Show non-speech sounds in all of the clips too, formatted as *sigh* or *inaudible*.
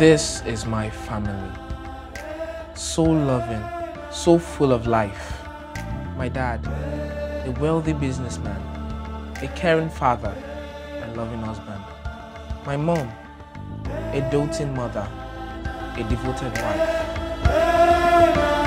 This is my family. So loving, so full of life. My dad, a wealthy businessman, a caring father, and loving husband. My mom, a doting mother, a devoted wife.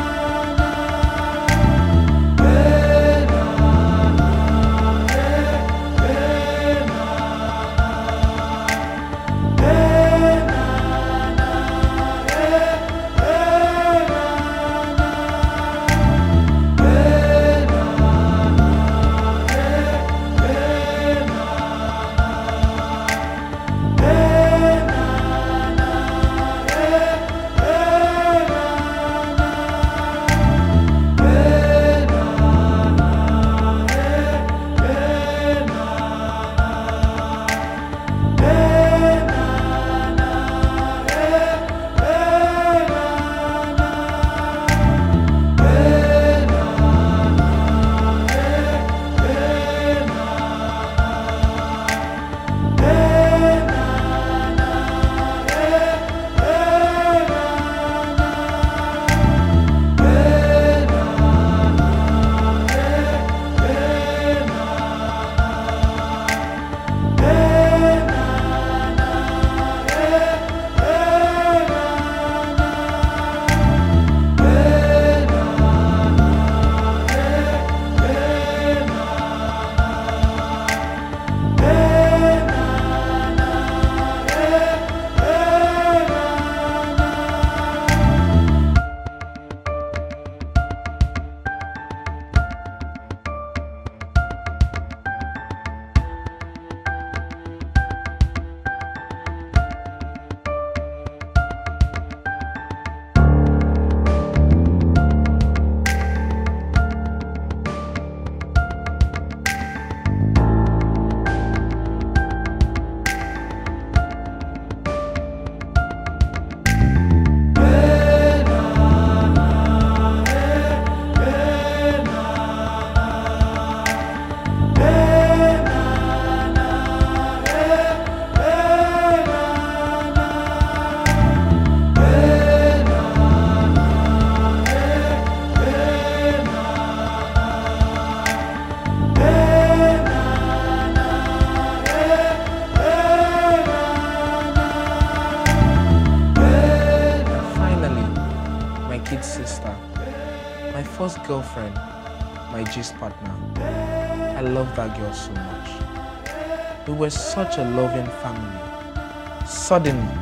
That girl so much. We were such a loving family. Suddenly,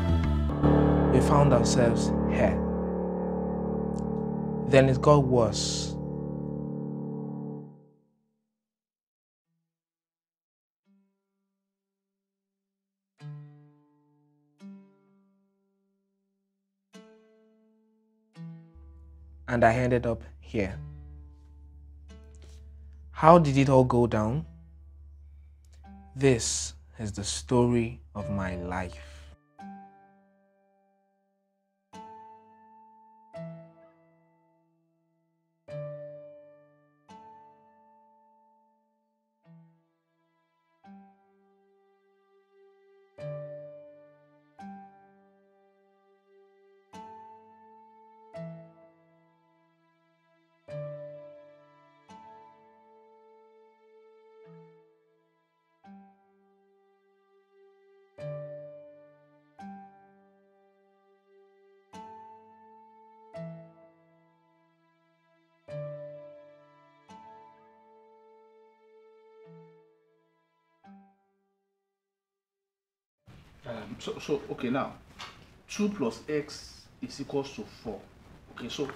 we found ourselves here. Then it got worse. and I ended up here. How did it all go down? This is the story of my life. So, so, okay, now, 2 plus x is equals to 4. Okay, so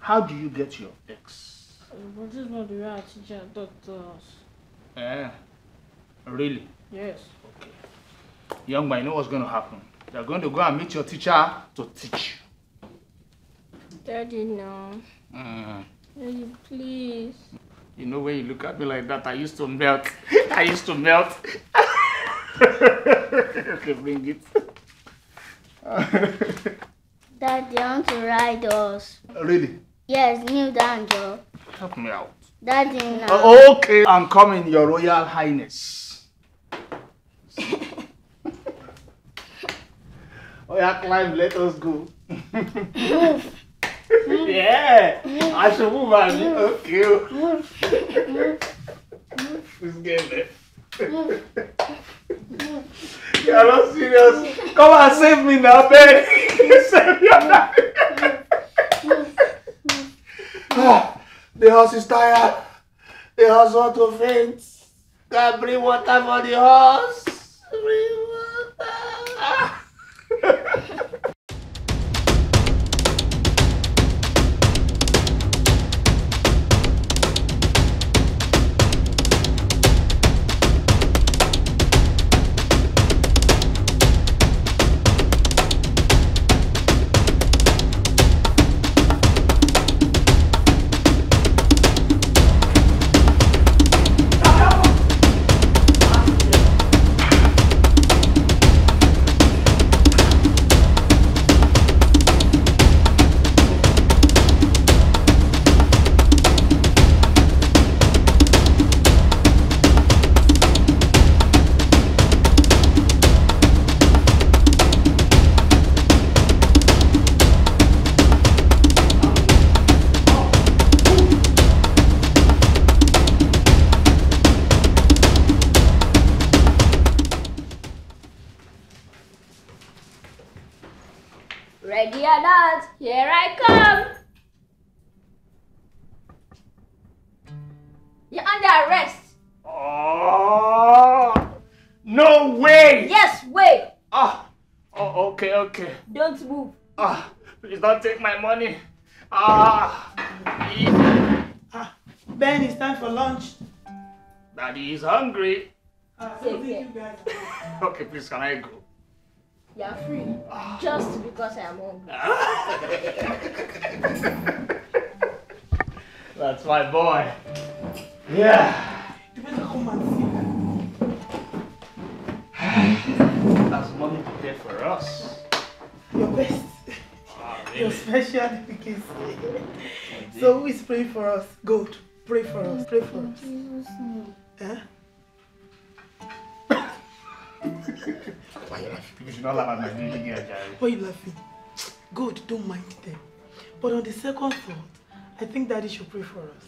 how do you get your x? But this is not the way our teacher taught us. Eh, really? Yes. Okay. Young man, you know what's going to happen? You're going to go and meet your teacher to teach you. Daddy, no. Mm. Daddy, please. You know, when you look at me like that, I used to melt. *laughs* I used to melt. *laughs* *laughs* okay, bring it. *laughs* Daddy, I want to ride us. really? Yes, down, Joe. Help me out. Daddy, now. Uh, okay, I'm coming, Your Royal Highness. *laughs* Oh yeah, climb, let us go. yeah, I should move on. Okay. It? You're not serious. Come and save me now, Ben. *laughs* save your life. Ah, the horse is tired. The horse want to faint. Can bring water for the horse. Bring water. Way! Yes, wait. Ah, oh, okay, okay. Don't move. Ah, please don't take my money. Ah, Ah, Ben, it's time for lunch. daddy is hungry. Ah, I Same don't think here. you guys *laughs* Okay, please, can I go? You're free. Just because I'm hungry. *laughs* That's my boy. Yeah. Money prepared for us. Your best. Ah, *laughs* Your special delicacy. So who is praying for us? God, pray for us. Pray for us. Huh? Why you laughing? You should not laugh at my baby girl, Jerry. Why are you laughing? God, don't mind them. But on the second thought, I think Daddy should pray for us.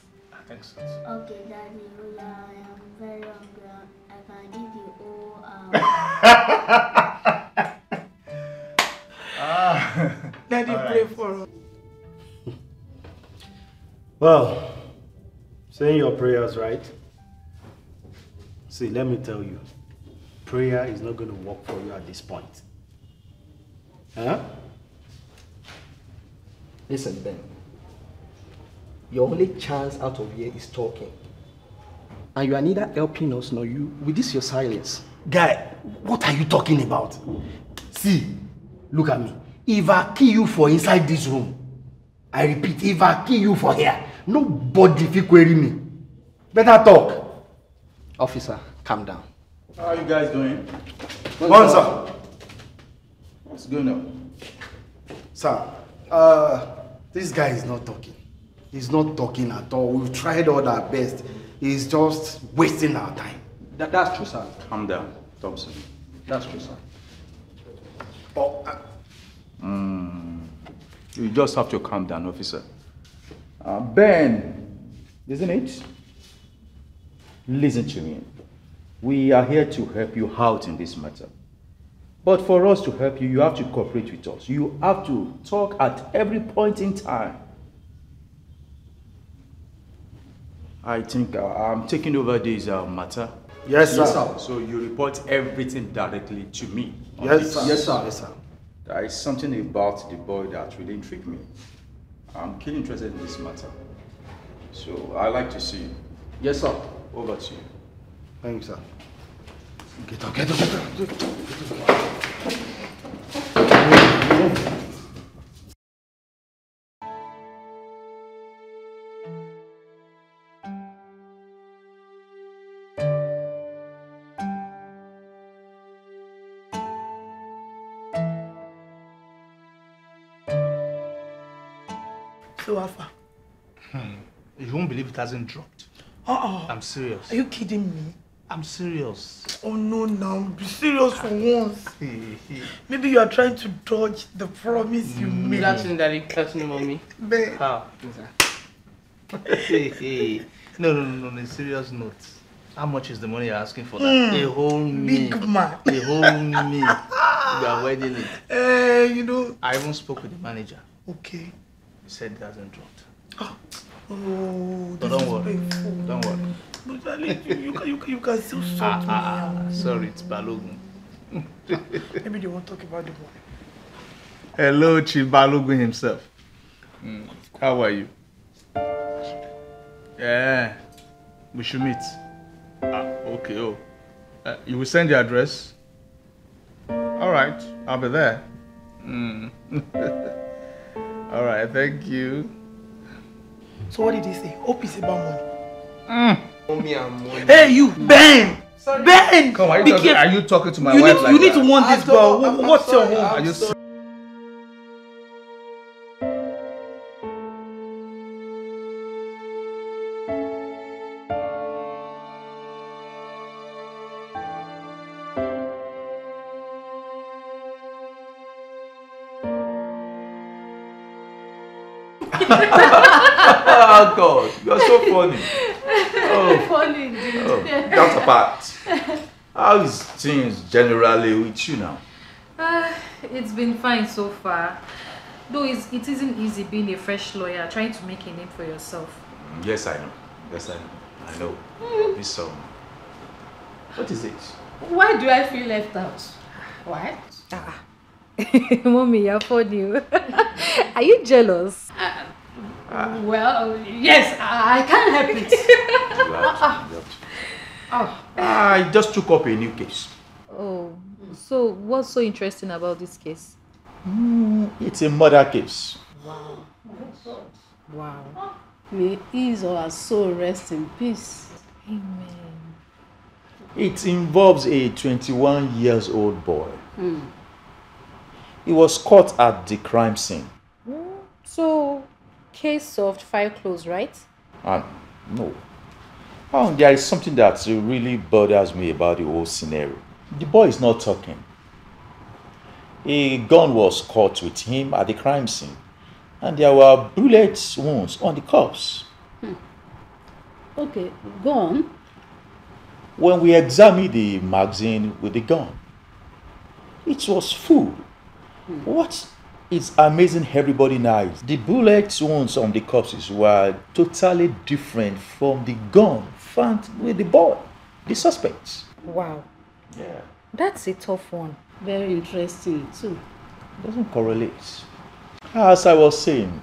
I think. Okay, Daddy, yeah, I am very hungry. I can give you all um, Ah. *laughs* *laughs* Daddy, All pray right. for us. Well, saying your prayers, right? See, let me tell you, prayer is not going to work for you at this point. Huh? Listen, Ben. Your only chance out of here is talking. And you are neither helping us nor you with this your silence. Guy, what are you talking about? See, look at me. If I kill you for inside this room, I repeat, if I kill you for here, nobody fit query me. Better talk. Officer, calm down. How are you guys doing? One, sir. What's going on? Sir, uh, this guy is not talking. He's not talking at all. We've tried all our best. He's just wasting our time. That, that's true, sir. Calm down, Thompson. That's true, sir. Oh, uh, You just have to calm down, officer. Uh, ben, isn't it? Listen to me. We are here to help you out in this matter. But for us to help you, you have to cooperate with us. You have to talk at every point in time. I think uh, I'm taking over this uh, matter. yes, sir. So you report everything directly to me. Yes, this. sir. Yes, sir. Yes, sir. There is something about the boy that really intrigued me. I'm keenly interested in this matter. So I'd like to see you. Yes, sir. Over to you. Thank you, sir. Get up, get up, get up. Get up. Hasn't dropped. Uh-uh. I'm serious. Are you kidding me? I'm serious. Oh no, now be serious for once. *laughs* Maybe you are trying to dodge the promise you made. That's that Latin daddy, Latin mommy. Man. How? no, no, no, no, on a serious note. How much is the money you're asking for that? Mm. A whole me. Big man. A whole me. *laughs* You are wedding it. Eh, you know. I even spoke with the manager. Okay. He said it hasn't dropped. Oh, But this don't is worry. painful. Don't worry. But darling, you, you, can, you, can, you can still sort Ah, me ah, ah, out. sorry, it's Balogun. Maybe they won't talk about the boy. Hello, Chief Balogun himself. Mm, How are you? Yeah, we should meet. Ah, okay. Oh, uh, you will send your address. All right, I'll be there. Mm. *laughs* All right, thank you. So what did he say? Hope it's about money. Mm. Mommy and money. Hey, you, Ben! Ben! Come, are you, talking, are you talking to my you wife need, like you need that? to warn this I'm girl. sorry, I'm- I'm What's your sorry, home? I'm Are you sorry. oh God, you're so funny. *laughs* Oh, Funny, dude. oh, that's apart. How is things generally with you now? Uh, it's been fine so far. Though it's, it isn't easy being a fresh lawyer, trying to make a name for yourself. Yes, I know. Yes, I know. I know. This um, what is it? Why do I feel left out? Why? *laughs* Mommy, you're funny. *laughs* Are you jealous? Well, yes, I I can't help it. You have to, you have to. Oh, I just took up a new case. Oh, so what's so interesting about this case? Mm, it's a murder case. wow. Wow. May his or her soul rest in peace. Amen. It involves a 21 years old boy. Hmm. He was caught at the crime scene. Case solved, file closed, right? And no. Oh, there is something that really bothers me about the whole scenario. The boy is not talking. A gun was caught with him at the crime scene, and there were bullet wounds on the corpse. Hmm. Okay, go on. When we examined the magazine with the gun, it was full. Hmm. What is amazing everybody now is the bullet wounds on the corpses were totally different from the gun found with the boy, the suspects. Wow, Yeah. that's a tough one. Very interesting too. Doesn't correlate. As I was saying,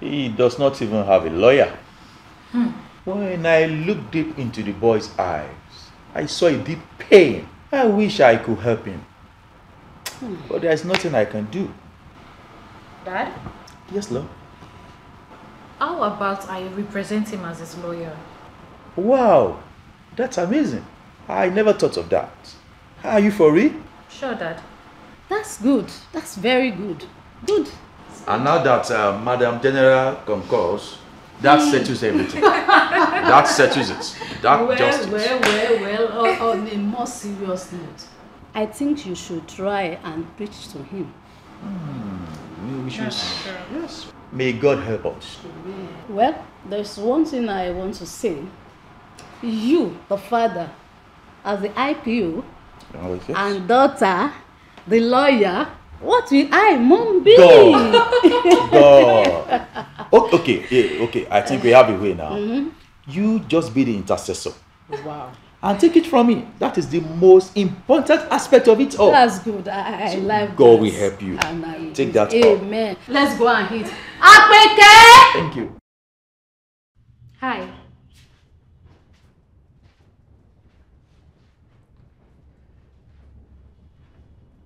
he does not even have a lawyer. Hmm. When I looked deep into the boy's eyes, I saw a deep pain. I wish I could help him. Hmm. But there's nothing I can do. Dad, Yes, love. how about I represent him as his lawyer? Wow, that's amazing. I never thought of that. Are you for real? Sure, Dad. That's good. That's very good. Good. And now that uh, Madam General concurs, that settles everything. that settles it. That well, justice. well, well, well. On, on a more serious note, I think you should try and preach to him. We should. Yes. May God help us. Well, there's one thing I want to say. You, the father, as the IPO, Okay. and daughter, the lawyer, what will I, mom, be? God. *laughs* God. O- Okay, yeah, okay. I think we have a way now. You just be the intercessor Wow. And take it from me. That is the most important aspect of it all. That's good. I, I like God that. will help you. And I- Take that up. Amen. Let's go and hit. Apeke! Thank you. Hi.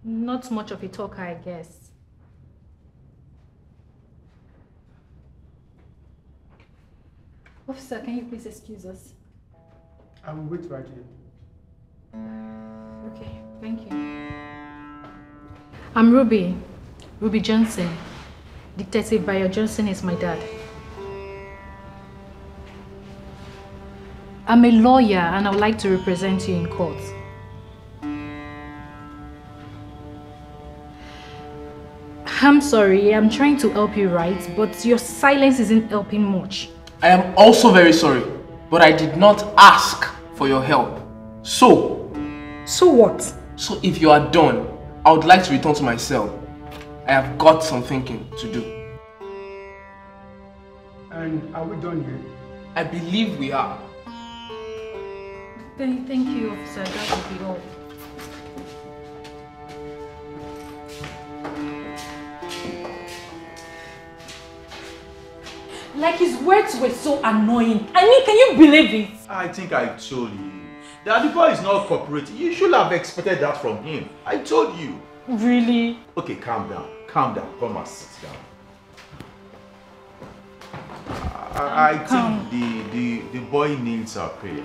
Not much of a talker, I guess. Officer, can you please excuse us? I will wait right here. Okay, thank you. I'm Ruby. Ruby Johnson. Detective Bayo Johnson is my dad. I'm a lawyer and I would like to represent you in court. I'm sorry, I'm trying to help you right, but your silence isn't helping much. I am also very sorry, but I did not ask for your help. So, So what? so if you are done, I would like to return to my cell. I have got some thinking to do. And are we done here? I believe we are. Thank, thank you, officer. That will be all. Like his words were so annoying. I mean, can you believe it? I think I told you that the boy is not cooperating. You should have expected that from him. I told you. Really? Okay, calm down. Calm down. Come and sit down. I, I think the, the, the boy needs our prayer.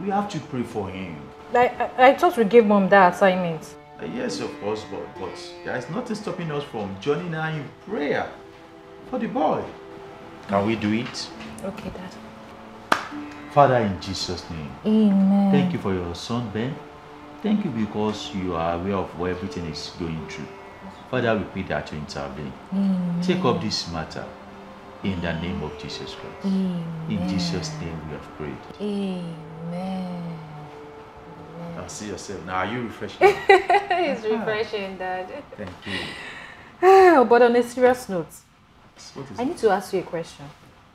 We have to pray for him. I, I, I thought we gave mom that assignment. Uh, Yes, of course, but, but there is nothing stopping us from joining her in prayer for the boy. Can we do it? Okay, Dad. Father, in Jesus' name, Amen. thank you for your son, Ben. Thank you because you are aware of what everything is going through. Father, we pray that you intervene. Amen. Take up this matter in the name of Jesus Christ. In Jesus' name we have prayed. Amen. Now see yourself. Now are you refreshing? *laughs* it's refreshing, Dad. Thank you. *sighs* but on a serious note, I need to ask you a question.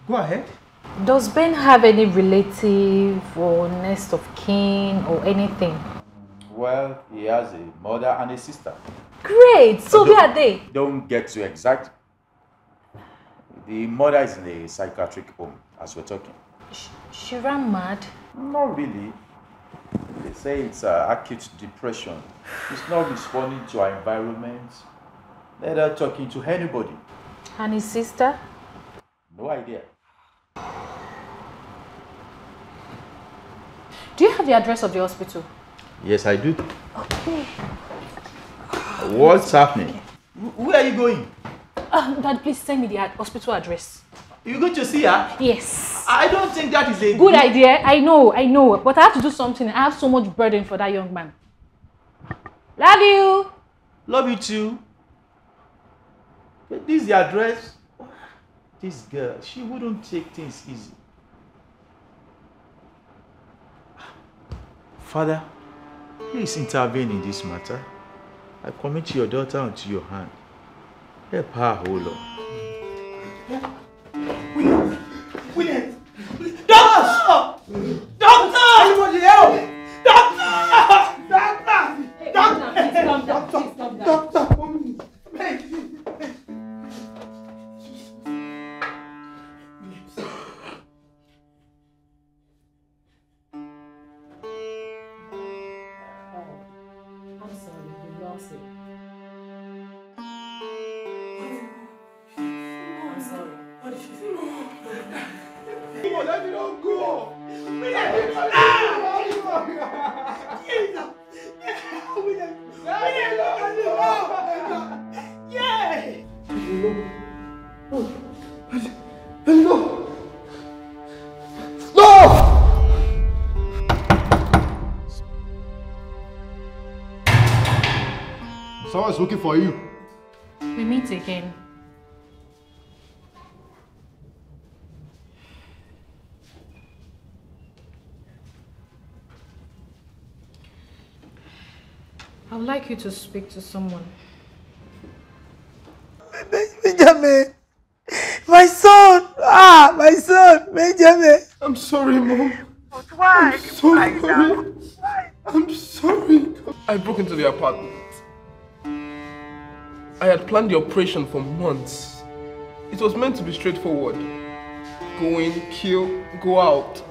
Go ahead. Does Ben have any relative or nest of kin or anything? Well, he has a mother and a sister. Great! So Although- where are they? Don't get too exact. The mother is in a psychiatric home as we're talking. She ran mad. Not really. They say it's uh, acute depression. She's not responding to our environment, neither talking to anybody. And his sister? No idea. Do you have the address of the hospital? Yes, I do. Okay. What's happening? Where are you going? Uh, Dad, please send me the hospital address. You going to see her? Yes. I don't think that is a Good idea. I know, I know. But I have to do something. I have so much burden for that young man. Love you. Love you too. But This is the address. This girl, she wouldn't take things easy. Father, please intervene in this matter. I commit your daughter into your hand. Help her, O Lord. William! For you. We meet again. I would like you to speak to someone. Benjamin! My son! Ah, my son! Benjamin! I'm sorry, Mom. But Why? I'm so sorry. I'm sorry. I broke into the apartment. I had planned the operation for months. It was meant to be straightforward. Go in, kill, go out.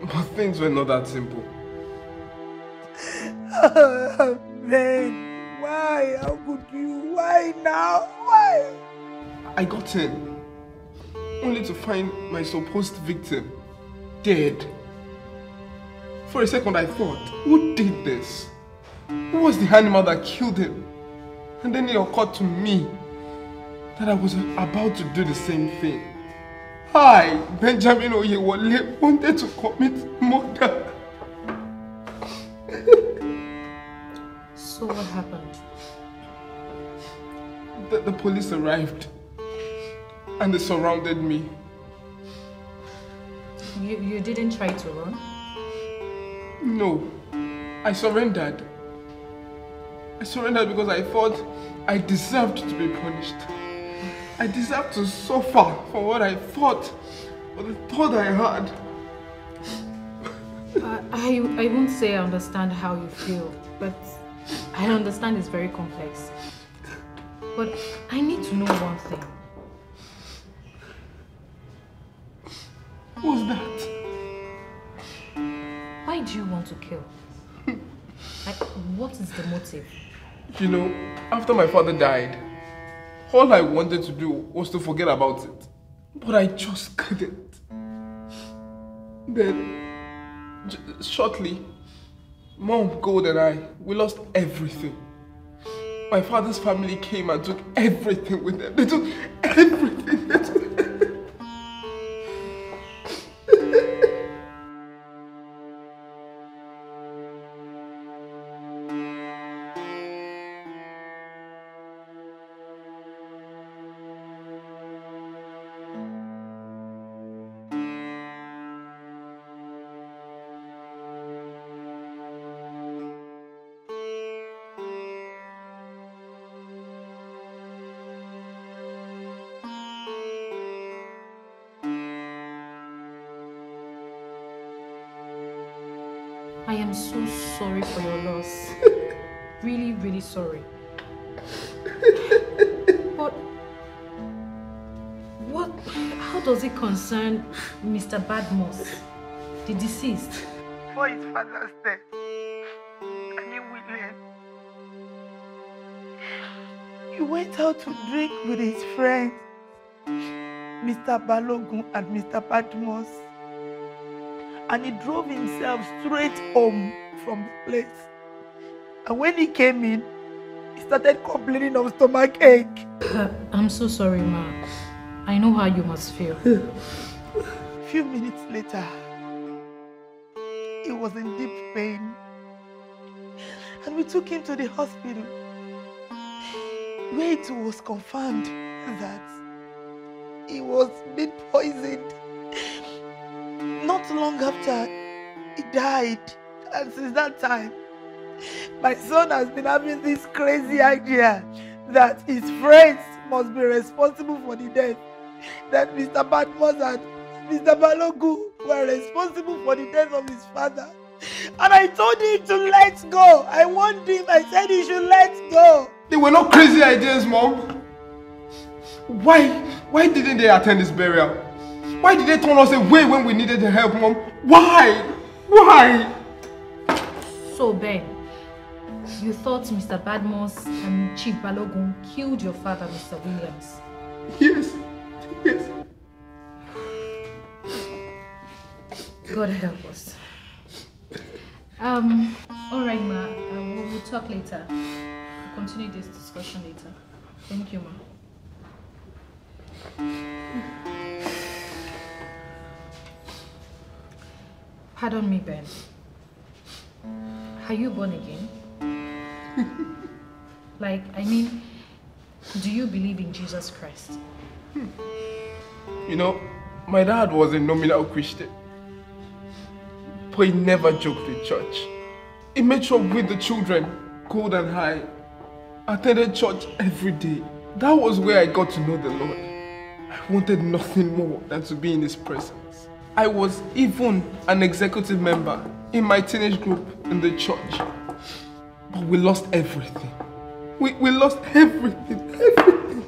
*laughs* But things were not that simple. *laughs* Oh, ben, why? How could you? Why now? Why? I got in, only to find my supposed victim dead. For a second, I thought, who did this? Who was the animal that killed him? And then it occurred to me that I was about to do the same thing. I, Benjamin Oyewole, wanted to commit murder. So what happened? The, the police arrived and they surrounded me. You, you didn't try to run? No, I surrendered. I surrendered because I thought I deserved to be punished. I deserved to suffer for what I thought, for the thought I had. I, I, I won't say I understand how you feel, but I understand it's very complex. But I need to know one thing. What's that? Why do you want to kill? like, what is the motive? You know, after my father died, all I wanted to do was to forget about it. But I just couldn't. Then, shortly, Mom, Gold and I, we lost everything. My father's family came and took everything with them. They took everything. They took I am so sorry for your loss. *laughs* really, really sorry. But what how does it concern Mr. Badmos, the deceased? For his father's death, I mean William, he went out to drink with his friends, Mr. Balogun and Mr. Patmos, and he drove himself straight home from the place. And when he came in, he started complaining of stomach ache. *sighs* I'm so sorry, ma. I know how you must feel. A few minutes later, he was in deep pain. And we took him to the hospital, where it was confirmed that he was being poisoned. Long after, he died. And since that time, my son has been having this crazy idea that his friends must be responsible for the death. That Mr. Badmos and Mr. Balogun were responsible for the death of his father. And I told him to let go. I warned him. I said he should let go. They were not crazy ideas, Mom. Why, why didn't they attend this burial? Why did they turn us away when we needed their help, Mom? Why? Why? So, Ben, you thought Mr. Badmos and Chief Balogun killed your father, Mr. Williams? Yes, yes. God help us. Um, all right, ma. Uh, we'll, we'll talk later. We'll continue this discussion later. Thank you, ma. Pardon me, Ben. Are you born again? *laughs* like, I mean, do you believe in Jesus Christ? You know, my dad was a nominal Christian. But he never joked with church. He made sure with the children, cold and high, attended church every day. That was where I got to know the Lord. I wanted nothing more than to be in His presence. I was even an executive member in my teenage group in the church. But we lost everything. We, we lost everything, everything.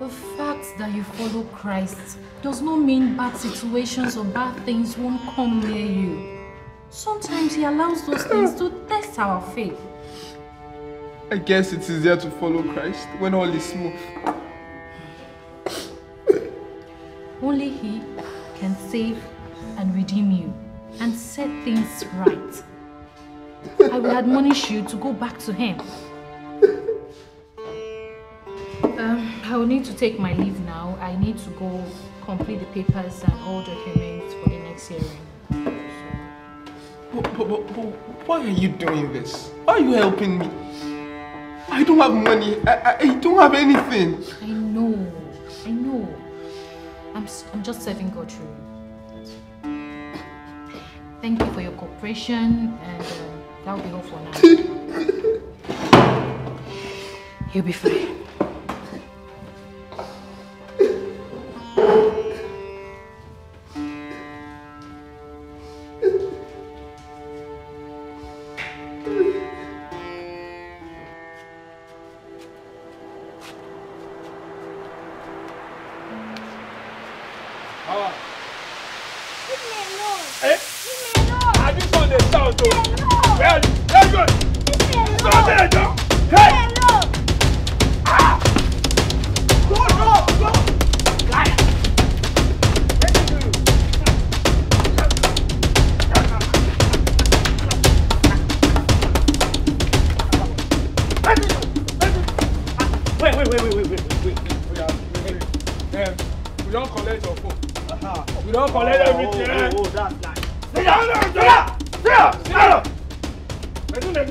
The fact that you follow Christ does not mean bad situations or bad things won't come near you. Sometimes He allows those things to test our faith. I guess it's easier to follow Christ when all is smooth. Only He can save and redeem you and set things right. I will admonish you to go back to Him. Um, I will need to take my leave now. I need to go complete the papers and all documents for the next hearing. But, but, but, but why are you doing this? Why are you helping me? I don't have money. I, I, I don't have anything. I know, I know. I'm, I'm just serving God through you. Thank you for your cooperation, and uh, that will be all for now. *laughs* You'll be fine.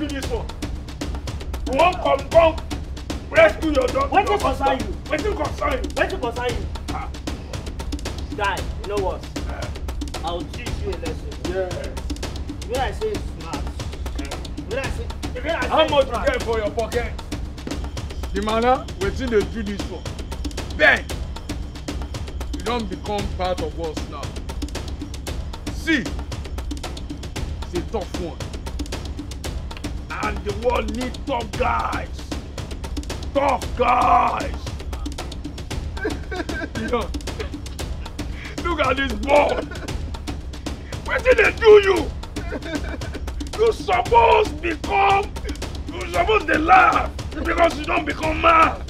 Do dis for? You wan come come rescue your dog? Wetin concern you? Wetin concern you? Wetin concern you? Guy, you know what? I will teach you a lesson. Yes. When I say smart, when I say, when I say How much you get for your pocket? The manner wetin dey do dis for? Then you don become part of us now. See, it's a tough one. And the world need tough guys. Tough guys. *laughs* look at this ball. Wetin dey do you? You suppose become, you suppose dey laugh because you don become man.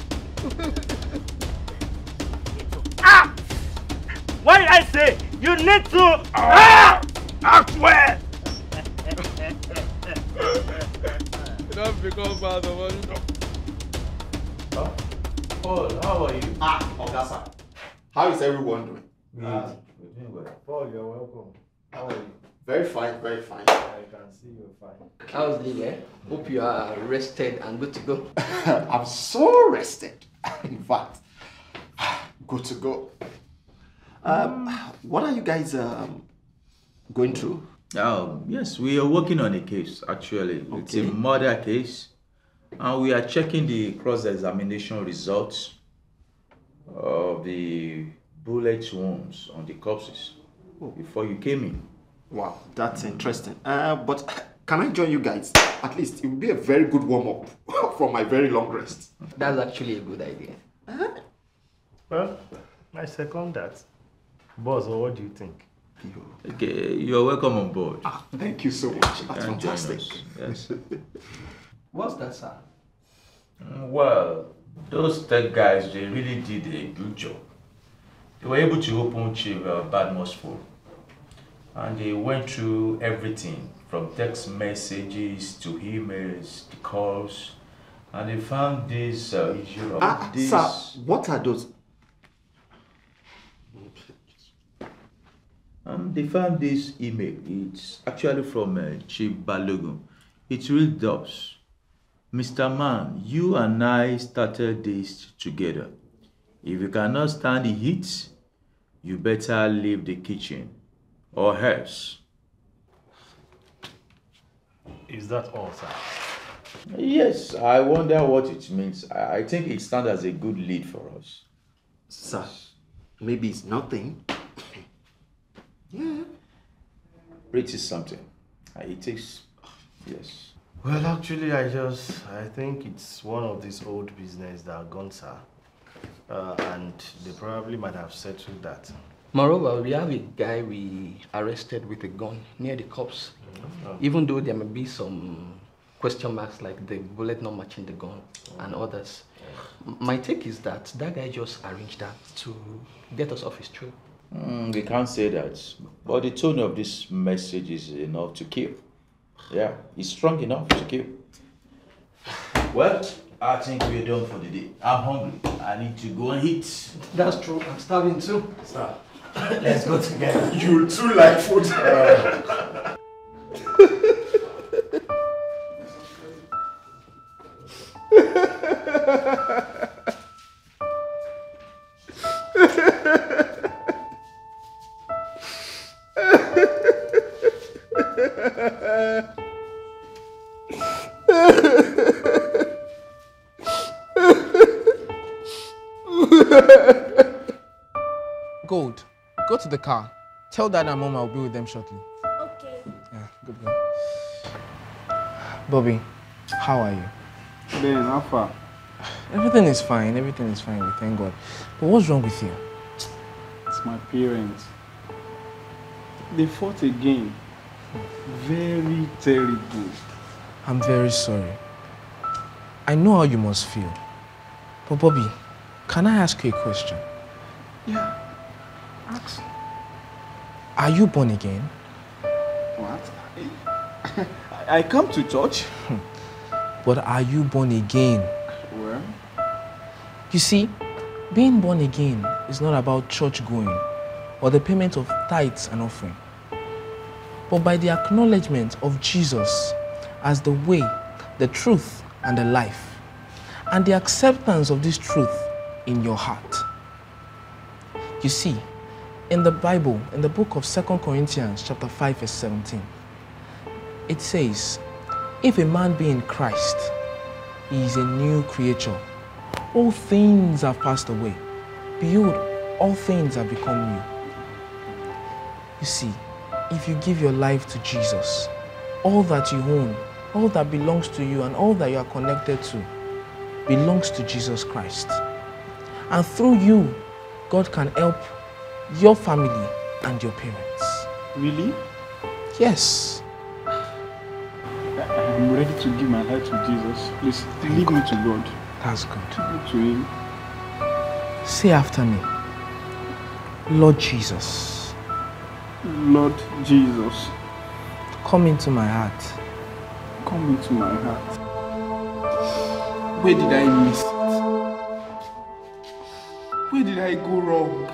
ah! What did I say? You need to Ah! Act well. You don become part of us. you know. Paul, how are you? Ah, Oga sir. How is everyone doing? Ah, we're doing well. Paul, you're welcome. How are you? Very fine, very fine. I can see you're fine. How's the eh? Hope you are rested and good to go. *laughs* I'm so rested. *laughs* In fact, *sighs* good to go. Um, what are you guys um, going through? Oh, yes, we are working on a case, actually. It's a murder case. And we are checking the cross-examination results of the bullet wounds on the corpses before you came in. Wow, that's interesting. Uh, but can I join you guys? At least it would be a very good warm up *laughs* for my very long rest. That's actually a good idea. Well, I second that. Boss, what do you think? Okay, you're welcome on board. Ah, thank you so much. That's fantastic. Yes. *laughs* What's that, sir? Well, those tech guys, they really did a good job. They were able to open Chief uh, Badmo's phone. And they went through everything from text messages to emails to calls. And they found this uh, issue of Ah, this. sir, what are those? Um, they found this email. It's actually from uh, Chief Balogun. It reads thus Mr. Man, you and I started this together. If you cannot stand the heat, you better leave the kitchen or else. Is that all, sir? Yes, I wonder what it means. I I think it stands as a good lead for us. Sir, maybe it's nothing. Yeah. It is something. Uh, It is, *sighs* yes. Well, actually, I just I think it's one of these old business that are gone, sir. Uh, and they probably might have settled that. Moreover, we have a guy we arrested with a gun near the cops. Even though there may be some question marks like the bullet not matching the gun and others. M- My take is that that guy just arranged that to get us off his trail. Mm, we can't say that. But the tone of this message is enough to kill. Yeah, it's strong enough to kill. Well, I think we're done for the day. I'm hungry. I need to go and eat. That's true. I'm starving too. Sir, let's go together. *laughs* You too like food. *laughs* *laughs* Gold, go to the car. Tell dad and mom I'll be with them shortly. Okay. Yeah, good girl. Bobby, how are you? Ben, how far? Everything is fine. Everything is fine. We thank God. But what's wrong with you? It's my parents. They fought again. Very terrible. I'm very sorry. I know how you must feel. But Bobby, can I ask you a question? Yeah. Ask. Are you born again? What? I, I come to church. Hmm. But are you born again? Well, You see, being born again is not about church going or the payment of tithes and offering, but by the acknowledgement of Jesus as the way, the truth, and the life, and the acceptance of this truth in your heart. You see, in the Bible, in the book of 2 Corinthians, chapter 5, verse 17, it says, If a man be in Christ, he is a new creature. All things have passed away. Behold, all things have become new. You see, if you give your life to Jesus, all that you own, all that belongs to you, and all that you are connected to belongs to Jesus Christ. And through you, God can help your family and your parents. really? Yes. I- I'm ready to give my life to Jesus. Please lead me to God. That's good. To Him. Say after me Lord Jesus, Lord Jesus, come into my heart. come into my heart. Where did I miss it? Where did I go wrong?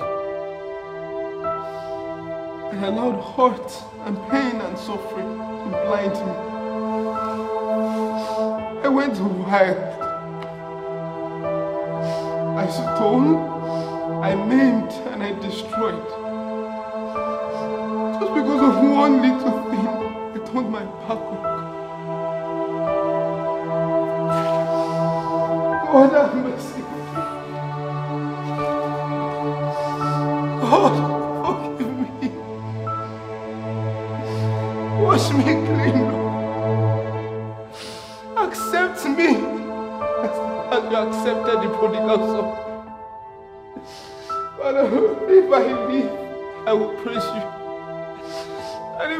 I allowed hurt and pain and suffering to blind me. I went wild. I stole, I maimed, and I destroyed. Because of one little thing, I turned my back on God. God have mercy.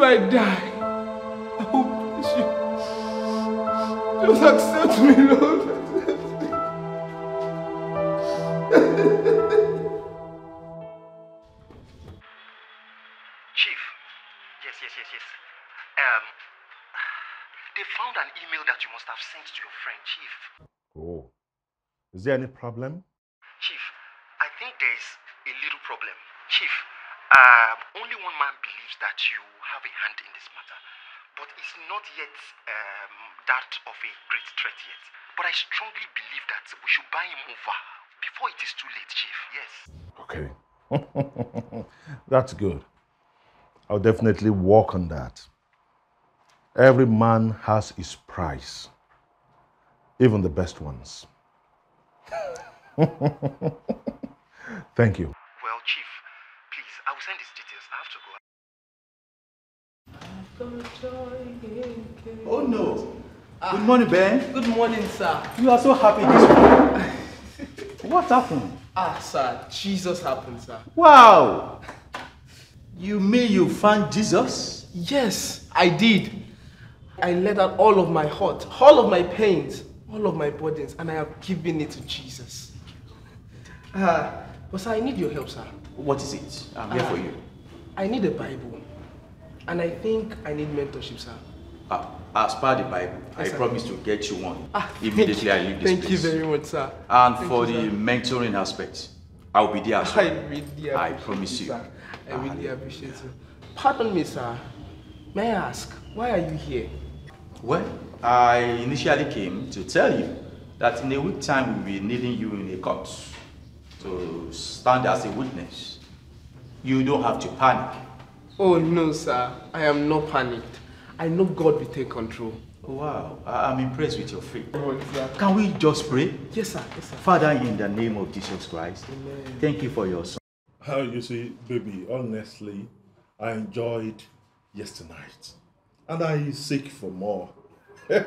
I die, I will praise you. Just accept me, Lord. Chief. Yes, yes, yes, yes. Um, they found an email that you must have sent to your friend, Chief. Oh. Is there any problem? Chief, I think there's a little problem. Chief, um, only one man believes that you have a hand in this matter, but it's not yet um, that of a great threat yet. But I strongly believe that we should buy him over before it is too late, Chief. Yes. Okay. *laughs* That's good. I'll definitely work on that. Every man has his price, even the best ones. *laughs* Thank you. Well, Chief, please, I will send his Oh no. Good morning, Ben. Good morning, sir. You are so happy this morning. *laughs* what happened? Ah, sir, Jesus happened, sir. Wow. You mean you found Jesus? Yes, I did. I let out all of my heart, all of my pains, all of my burdens, and I have given it to Jesus. Uh, but sir, I need your help, sir. What is it? I'm here Ah, for you. I need a Bible. And I think I need mentorship, sir. Uh, as per the Bible, Yes, I sir. promise to get you one Ah, immediately I leave this Thank place. you very much, sir. And Thank for you, the sir. mentoring aspect, I'll be there as well. *laughs* I really I promise you. Sir. I really appreciate it. Pardon me, sir. May I ask, why are you here? Well, I initially came to tell you that in a week time we'll be needing you in a court to stand as a witness. You don't have to panic. Oh no, sir. I am not panicked. I know God will take control. Wow, I- I'm impressed with your faith. Oh, sir. Can we just pray? Yes, sir. Yes, sir. Father, in the name of Jesus Christ, Amen. thank you for your son. How you see, baby, honestly, I enjoyed yesterday night. And I seek for more. *laughs* I'm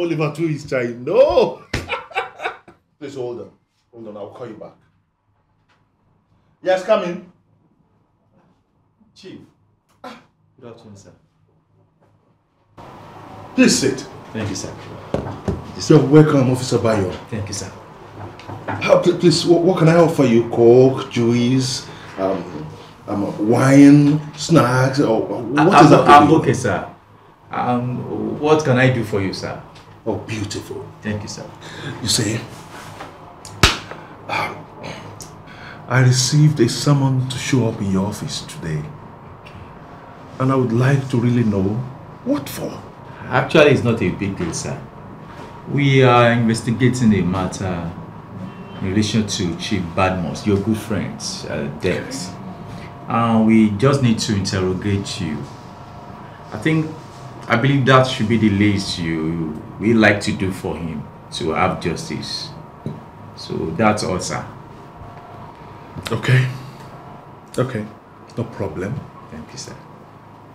only Oliver to his child. No! Please hold on. Hold on, I'll call you back. Yes, come in. Chief. Good afternoon, sir. Please sit. Thank you, sir. You're welcome, Officer Bayo. Thank you, sir. Uh, please, what, what can I offer you? Coke, juice, um, um, wine, snacks, or what I'm, is that? I'm okay, sir. Um, what can I do for you, sir? Oh, beautiful. Thank you, sir. You see, um, I received a summon to show up in your office today. And I would like to really know what for. Actually, it's not a big deal, sir. We are investigating a matter in relation to Chief Badmos, your good friend's uh, death. And we just need to interrogate you. I think, I believe that should be the least you we like to do for him to have justice. So that's all, sir. Okay. Okay. No problem. Thank you, sir.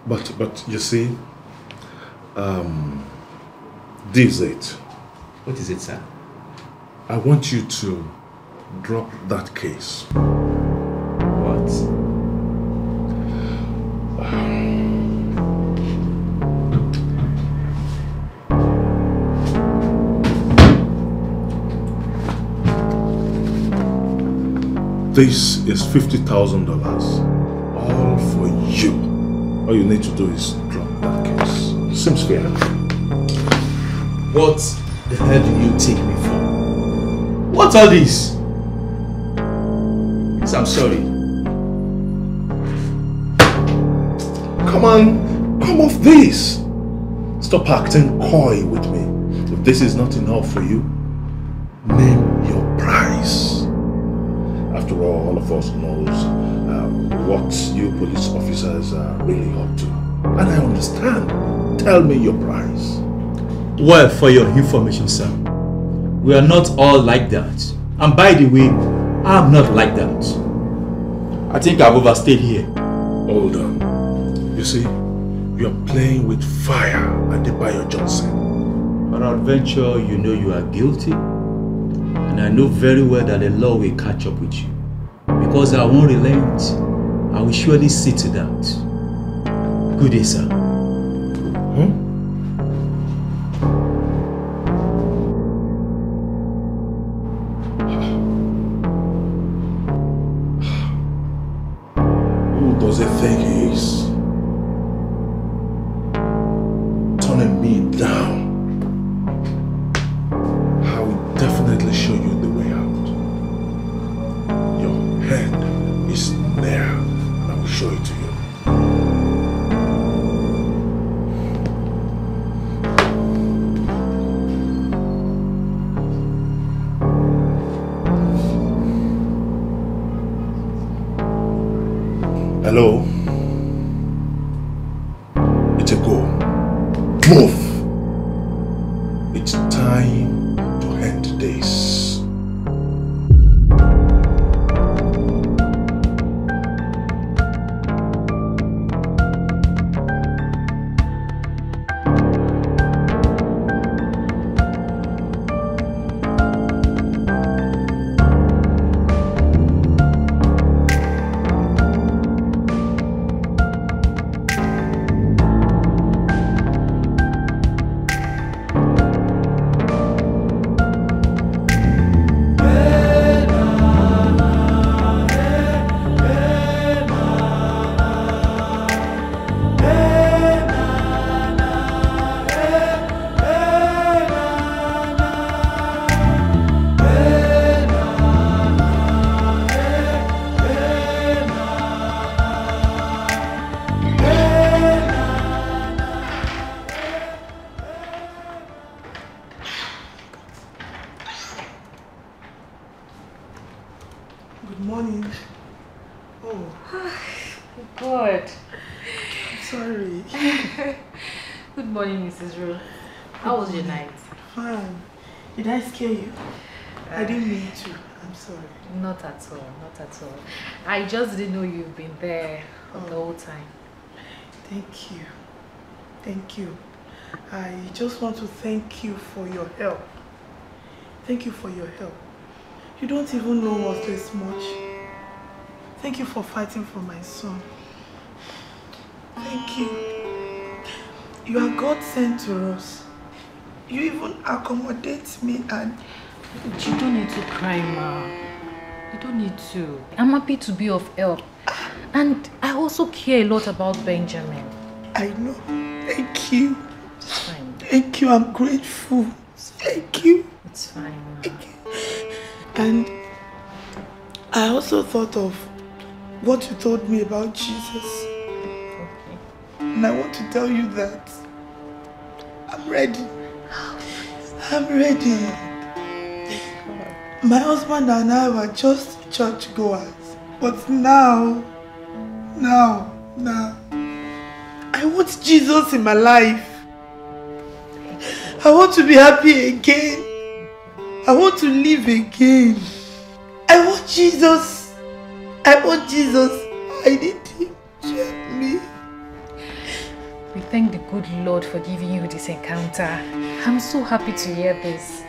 But but you see, um, this is it. What is it, sir? I want you to drop that case. What? This is fifty thousand dollars, all for you. All you need to do is drop that case. Seems fair. What the hell do you take me for? What's all this? Yes, I'm sorry. Come on, come off this. Stop acting coy with me. If this is not enough for you, name your price. After all, all of us knows um, what you police officers are really up to. And I understand. Tell me your price. Well, for your information, sir, we are not all like that. And by the way, I'm not like that. I think I've overstayed here. Hold on. You see, you're playing with fire, Adebayo Johnson. On adventure, you know you are guilty. And I know very well that the law will catch up with you. Because I won't relent. I will surely see to that. Good day, sir. Hmm? Who does think he is? At all. I just didn't know you've been there the oh. whole time. Thank you. Thank you. I just want to thank you for your help. Thank you for your help. You don't even know us this much. Thank you for fighting for my son. Thank you. You are God sent to us. You even accommodate me and You don't need to cry, Ma. You don't need to. I'm happy to be of help. And I also care a lot about Benjamin. I know. Thank you. It's fine. Thank you. I'm grateful. Thank you. It's fine, Ma. And I also thought of what you told me about Jesus. Okay. And I want to tell you that I'm ready. I'm ready. My husband and I were just churchgoers. But now, now, now, I want Jesus in my life. I want to be happy again. I want to live again. I want Jesus. I want Jesus. I need him. to Help me. We thank the good Lord for giving you this encounter. I'm so happy to hear this.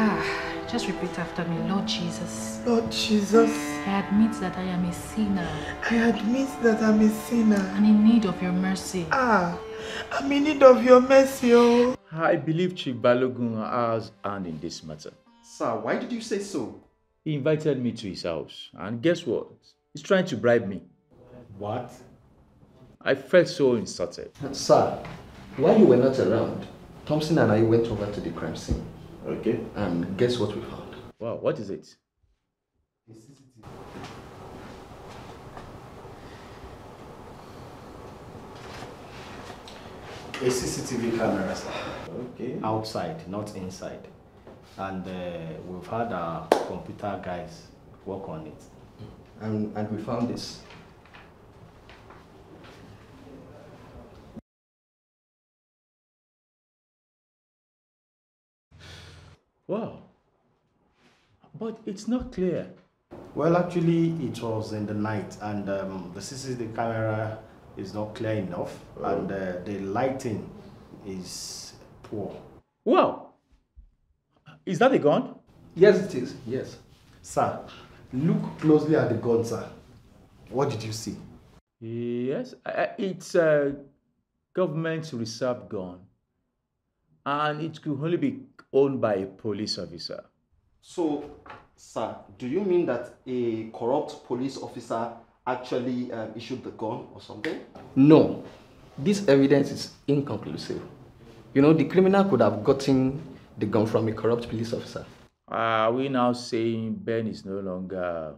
Ah, just repeat after me, Lord Jesus. Lord Jesus. I admit that I am a sinner. I admit that I'm a sinner. And in need of your mercy. Ah, I'm in need of your mercy, oh. I believe Chief Balogun has hand in this matter. Sir, why did you say so? He invited me to his house, and guess what? He's trying to bribe me. What? I felt so insulted. Sir, while you were not around, Thompson and I went over to the crime scene. Okay. And guess what we found? Wow, what is it? A CCTV camera, sir. Okay. Outside, not inside. And uh, we've had our computer guys work on it. And, and we found this. Wow. But it's not clear. Well, actually, it was in the night, and um, the CCTV camera is not clear enough, and uh, the lighting is poor. Wow. Is that a gun? Yes, it is. Yes. Sir, look closely at the gun, sir. What did you see? Yes, uh, it's a government reserve gun. And it could only be owned by a police officer. So, sir, do you mean that a corrupt police officer actually um, issued the gun or something? No, this evidence is inconclusive. You know, the criminal could have gotten the gun from a corrupt police officer. Are we now saying Ben is no longer.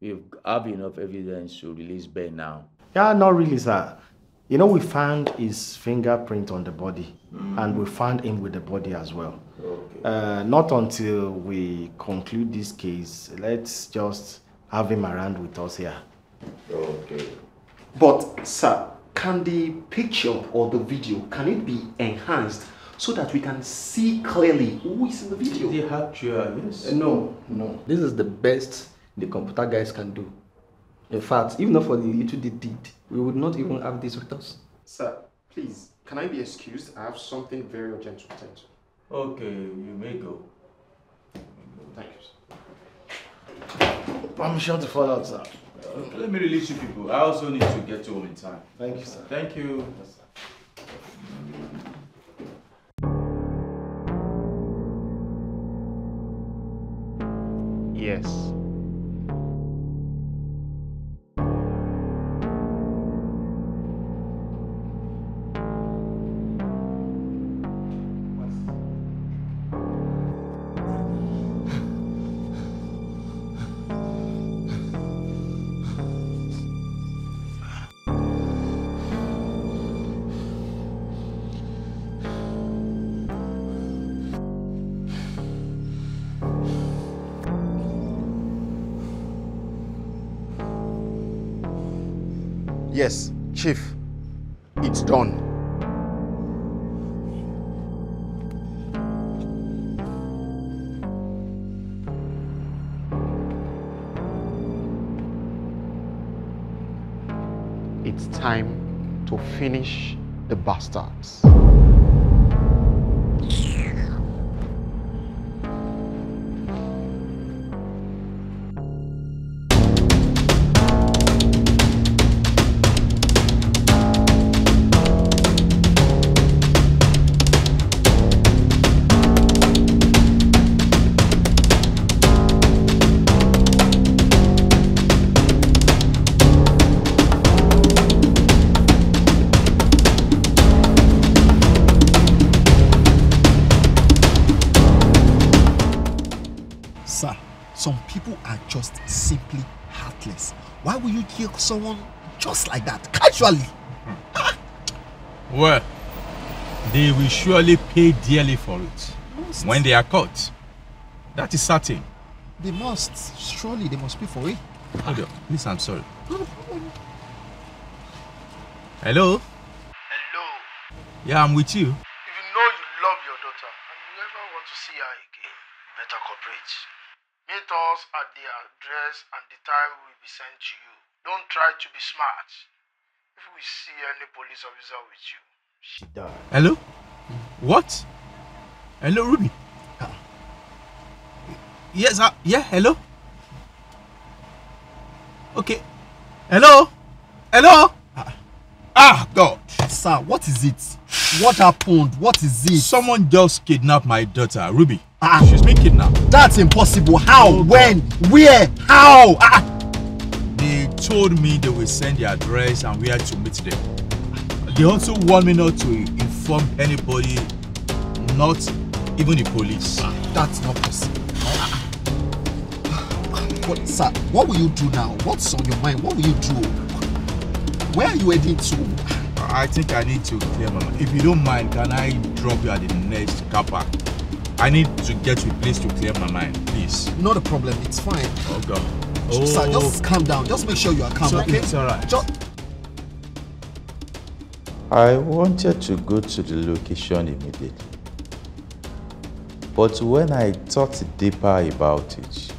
We have enough evidence to release Ben now? Yeah, not really, sir. You know, we found his fingerprint on the body, and we found him with the body as well. Okay. Uh, not until we conclude this case, let's just have him around with us here. Okay. But, sir, can the picture or the video, can it be enhanced so that we can see clearly who is in the video? The actual, yes. Uh, no, no. This is the best the computer guys can do. In fact, even not for the little they did, we would not even have this with us. Sir, please, can I be excused? I have something very urgent to attend to. Okay, you may go. Thank you, sir. I'm sure to follow up, sir. Okay, let me release you people. I also need to get home in time. Thank you, sir. Thank you. Yes. Yes, Chief, it's done. It's time to finish the bastards. Just simply heartless. Why would you kill someone just like that, casually? Well, they will surely pay dearly for it when they are caught. That is certain. They must. Surely they must pay for it. Hold on. Please, I'm sorry. Hello? Hello. Yeah, I'm with you. If you know you love your daughter and you never want to see her again, you better cooperate. Meet us at the address and the time will be sent to you. Don't try to be smart. If we see any police officer with you, she died. Hello? What? Hello, Ruby? Yes, uh, yeah, hello? Okay. Hello? Hello? Ah, God. Sir, what is it? What happened? What is it? Someone just kidnapped my daughter, Ruby. Ah, ah. She's been kidnapped. That's impossible. How? Oh, when? Where? How? Ah, ah. They told me they will send the address and where to meet them. They also warned me not to inform anybody, not even the police. Ah, that's not possible. What, sir, what will you do now? What's on your mind? What will you do? Where are you heading to? I think I need to clear my mind. If you don't mind, can I drop you at the next car park? I need to get to a place to clear my mind, please. Not a problem. It's fine. Oh God. Sir, just oh. calm down. Just make sure you are calm, It's okay, okay? it's alright. Just, I wanted to go to the location immediately. But when I thought deeper about it,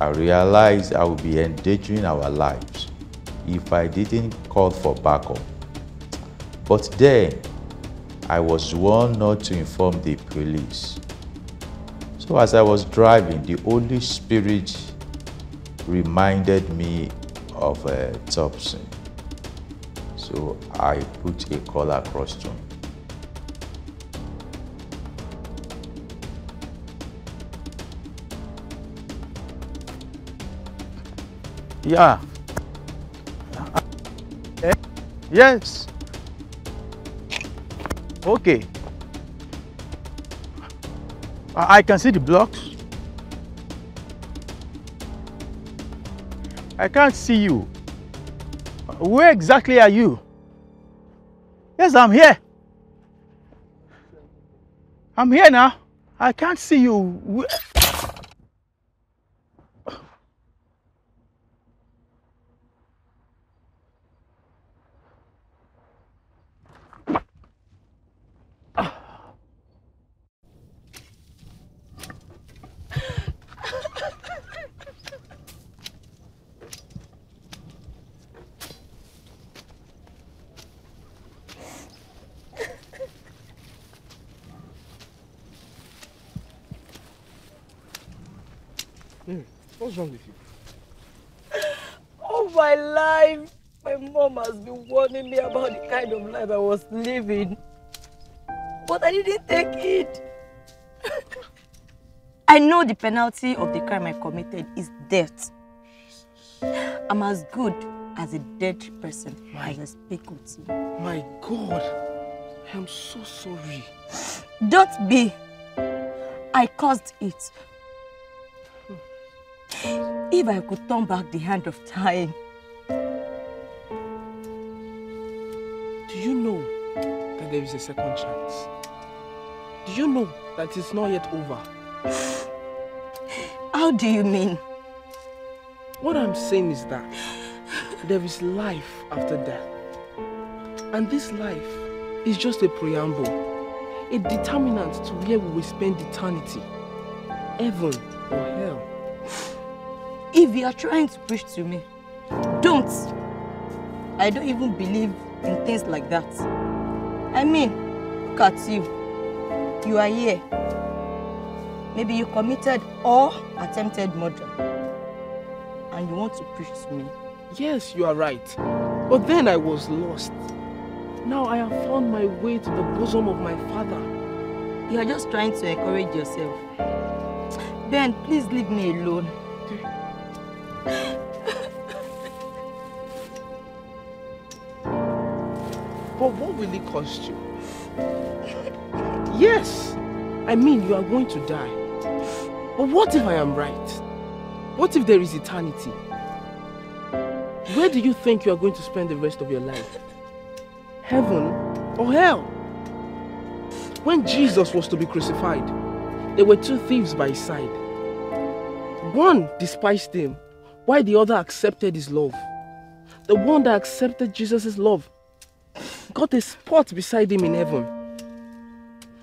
I realized I would be endangering our lives if I didn't call for backup. But then, I was warned not to inform the police. So as I was driving, the Holy Spirit reminded me of uh, Thompson. So I put a call across to him. Yeah. Eh? Yes. Okay. I can see the blocks. I can't see you. Where exactly are you? Yes, I'm here. I'm here now. I can't see you. Where- Mary, what's wrong with you? All my life, my mom has been warning me about the kind of life I was living. But I didn't take it. *laughs* I know the penalty of the crime I committed is death. I'm as good as a dead person as I speak with you. My God, I am so sorry. Don't be. I caused it. If I could turn back the hand of time, Do you know that there is a second chance? Do you know that it's not yet over? *sighs* how do you mean? What I'm saying is that there is life after death. And this life is just a preamble, a determinant to where we will spend eternity heaven or hell. If you are trying to preach to me, don't. I don't even believe in things like that. I mean, look at you. You are here. Maybe you committed or attempted murder. And you want to preach to me. Yes, you are right. But then I was lost. Now I have found my way to the bosom of my father. You are just trying to encourage yourself. Ben, please leave me alone. What will it cost you? Yes, I mean you are going to die. But what if I am right? What if there is eternity? Where do you think you are going to spend the rest of your life? Heaven or hell? When Jesus was to be crucified, there were two thieves by his side. One despised him, while the other accepted his love. The one that accepted Jesus' love got a spot beside him in heaven.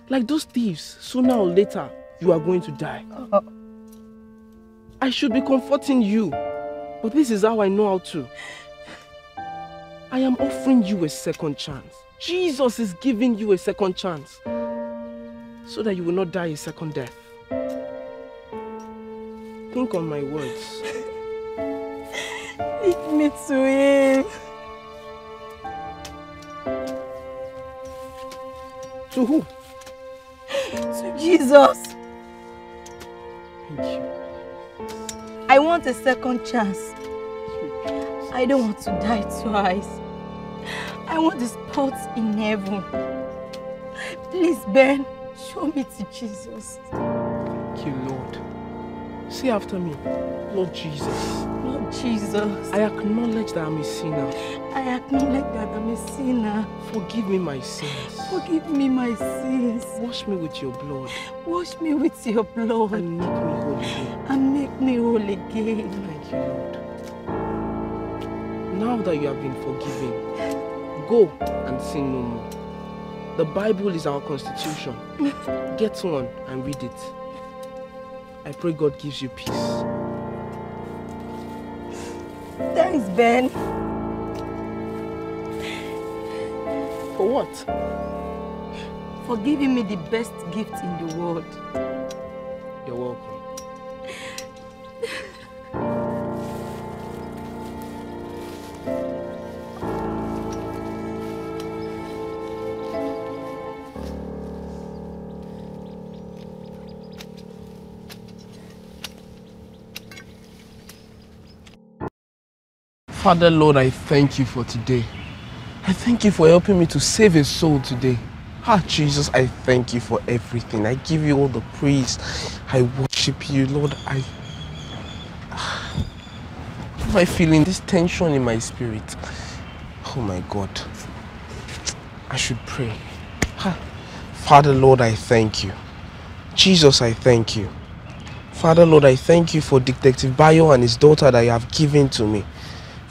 Like those thieves, sooner or later, you are going to die. I should be comforting you, but this is how I know how to. I am offering you a second chance. Jesus is giving you a second chance so that you will not die a second death. Think on my words. Lead me to him. To who? To Jesus. Thank you. I want a second chance. I don't want to die twice. I want the spot in heaven. Please, Ben, show me to Jesus. Thank you, Lord. Say after me, Lord Jesus. Jesus. I acknowledge that I'm a sinner. I acknowledge that I'm a sinner. Forgive me my sins. Forgive me my sins. Wash me with your blood. Wash me with your blood. And make me whole again. And make me whole again. Thank you, Lord. Now that you have been forgiven, go and sin no more. The Bible is our constitution. *laughs* Get one and read it. I pray God gives you peace. Thanks, Ben. For what? For giving me the best gift in the world. You're welcome. Father Lord, I thank you for today. I thank you for helping me to save a soul today. Ah, Jesus, I thank you for everything. I give you all the praise. I worship you, Lord. I. What am I feeling this tension in my spirit? Oh my God. I should pray. Ah. Father, Lord, I thank you. Jesus, I thank you. Father, Lord, I thank you for Detective Bayo and his daughter that you have given to me.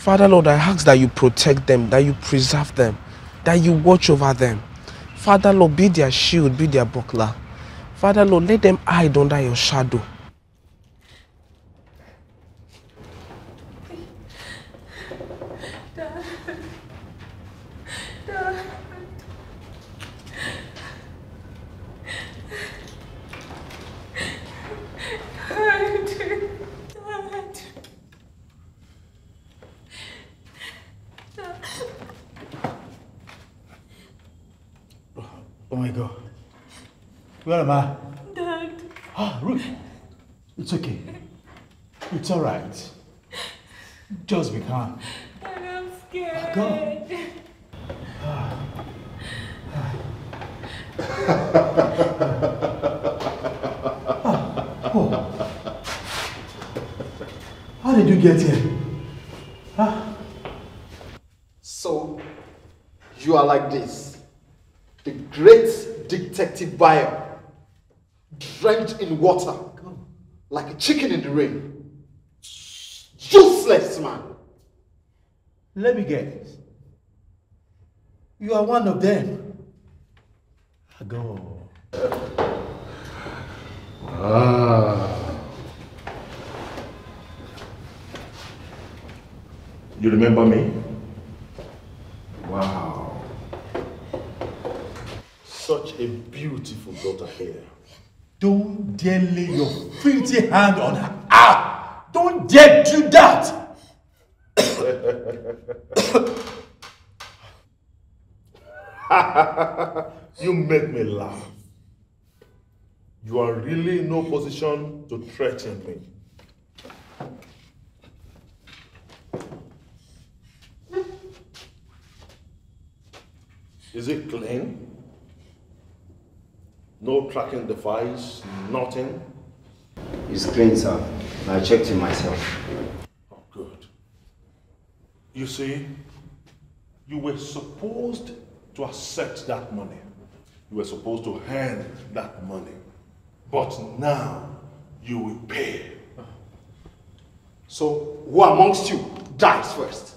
Father, Lord, I ask that you protect them, that you preserve them, that you watch over them. Father, Lord, be their shield, be their buckler. Father, Lord, let them hide under your shadow. Where am I? Dad. Ah, Ruth. It's okay. It's all right. Just be calm. Dad, I'm scared. Go. Oh. How did you get here? Huh? So, you are like this. The great detective Bayo, drenched in water, like a chicken in the rain. Useless man. Let me guess. You are one of them. Go. Ah. You remember me? Wow. Such a beautiful daughter here. Don't dare lay your filthy hand on her. Ah! Don't dare do that! *laughs* you make me laugh. You are really in no position to threaten me. Is it clean? No tracking device, nothing? It's clean, sir. I checked it myself. Oh, good. You see, you were supposed to accept that money. You were supposed to hand that money. But now you will pay. So, who amongst you dies first?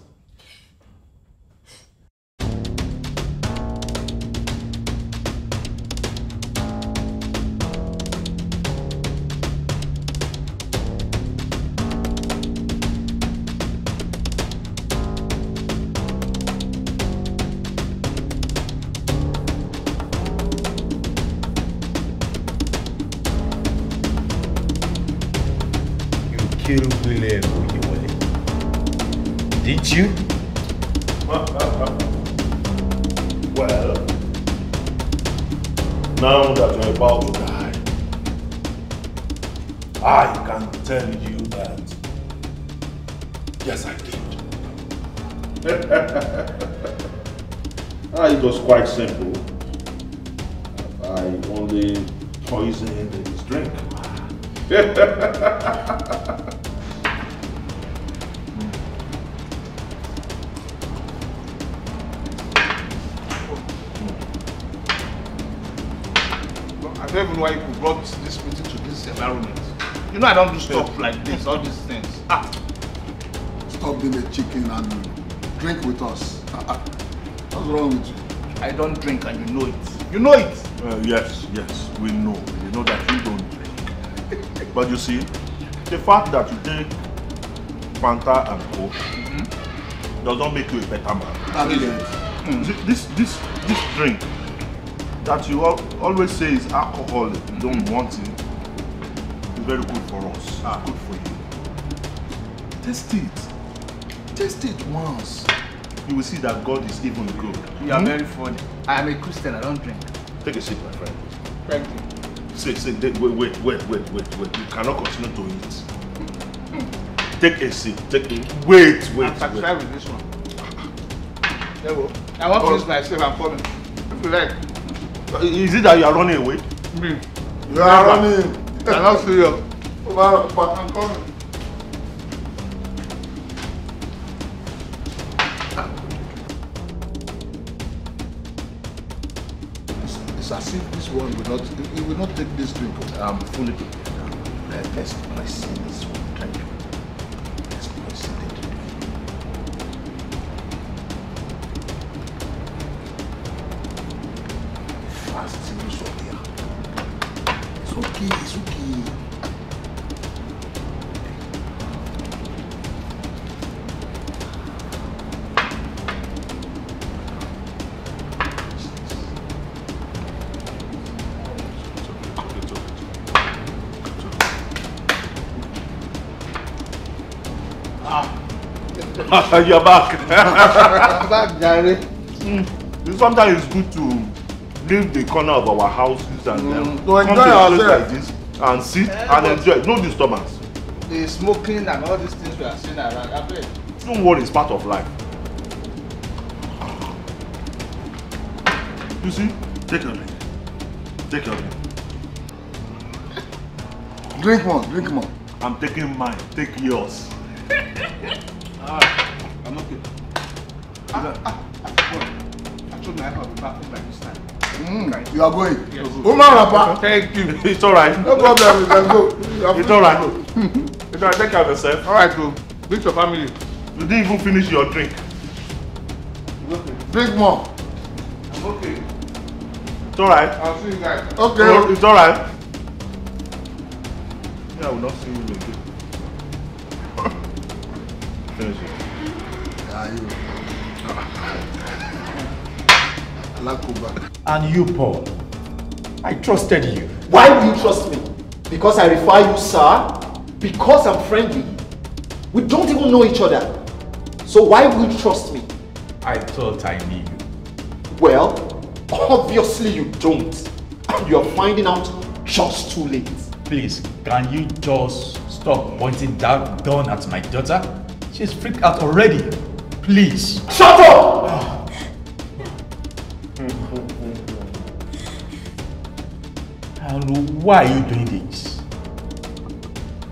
Drink and you know it. You know it. Uh, yes, yes, we know. We know that you don't drink. but you see, the fact that you take Fanta and Coke does not make you a better man. That is it. Mm. This, this, this drink that you al always say is alcohol, you don't want it, is very good for us. Ah. Good for you. Taste it. Taste it once. You will see that God is even good. You are Hmm? very funny. I am a Christian, I don't drink. Take a seat, my friend. Thank you. Say, say, wait, wait, wait, wait, wait, wait. You cannot continue to eat. Take a seat. Take a wait, wait, I'm satisfied wait. with this one. There we go. I want to use myself, I'm coming. If you like. Is it that you are running away? Me. You are running. I'm not serious. Well, but I'm coming. Will not, he will not take this drink. I'm um, fully prepared. Let- Let's *laughs* You're back. *laughs* back, Gary. Mm. Sometimes it's good to leave the corner of our houses and um, to come enjoy to a place like this and sit Yeah, and enjoy. No disturbance. The smoking and all these things we are seeing around. I bet. Don't worry, it's part of life. You see? Take your drink. Take your drink. Drink more, drink more. I'm taking mine. Take yours. You are going. Yes. Woman rapper. Thank you. It's alright. No problem, you can go. It's to go. It's alright. Take care of yourself. Alright, bro. Greet your family. You didn't even finish your drink. Drink more. I'm okay. It's alright. I'll see you guys. Okay. It's alright. Yeah, I will not see you again. *laughs* Finish it. Yeah, you. Alakuba. And you, Paul, I trusted you. Why will you trust me? Because I refer you, sir? Because I'm friendly? We don't even know each other. So why will you trust me? I thought I knew you. Well, obviously you don't. And you're finding out just too late. Please, can you just stop pointing that gun at my daughter? She's freaked out already. Please. Shut up! Why are you doing this?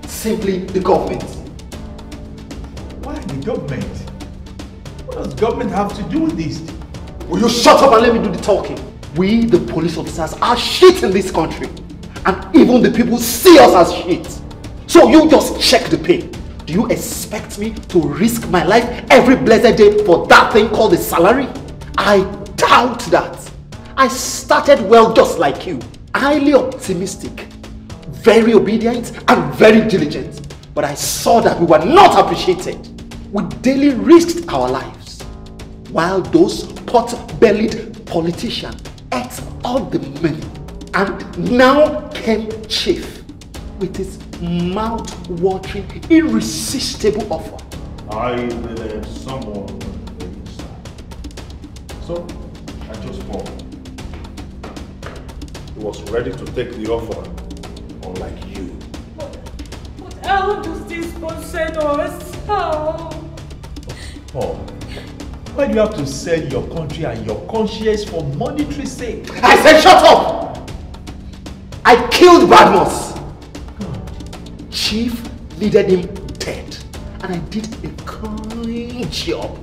Simply the government. Why the government? What does government have to do with this? Will you shut up and let me do the talking? We, the police officers, are shit in this country. And even the people see us as shit. So you just check the pay. Do you expect me to risk my life every blessed day for that thing called a salary? I doubt that. I started well just like you. Highly optimistic, very obedient and very diligent. But I saw that we were not appreciated. We daily risked our lives. While those pot-bellied politicians ate all the money. And now came Chief with his mouth-watering, irresistible offer. I needed someone inside. So I just called. He was ready to take the offer, unlike you. How does this concern us? How? Paul, why do you have to sell your country and your conscience for monetary sake? I said shut up! I killed Badmos. Chief needed him dead. And I did a clean job.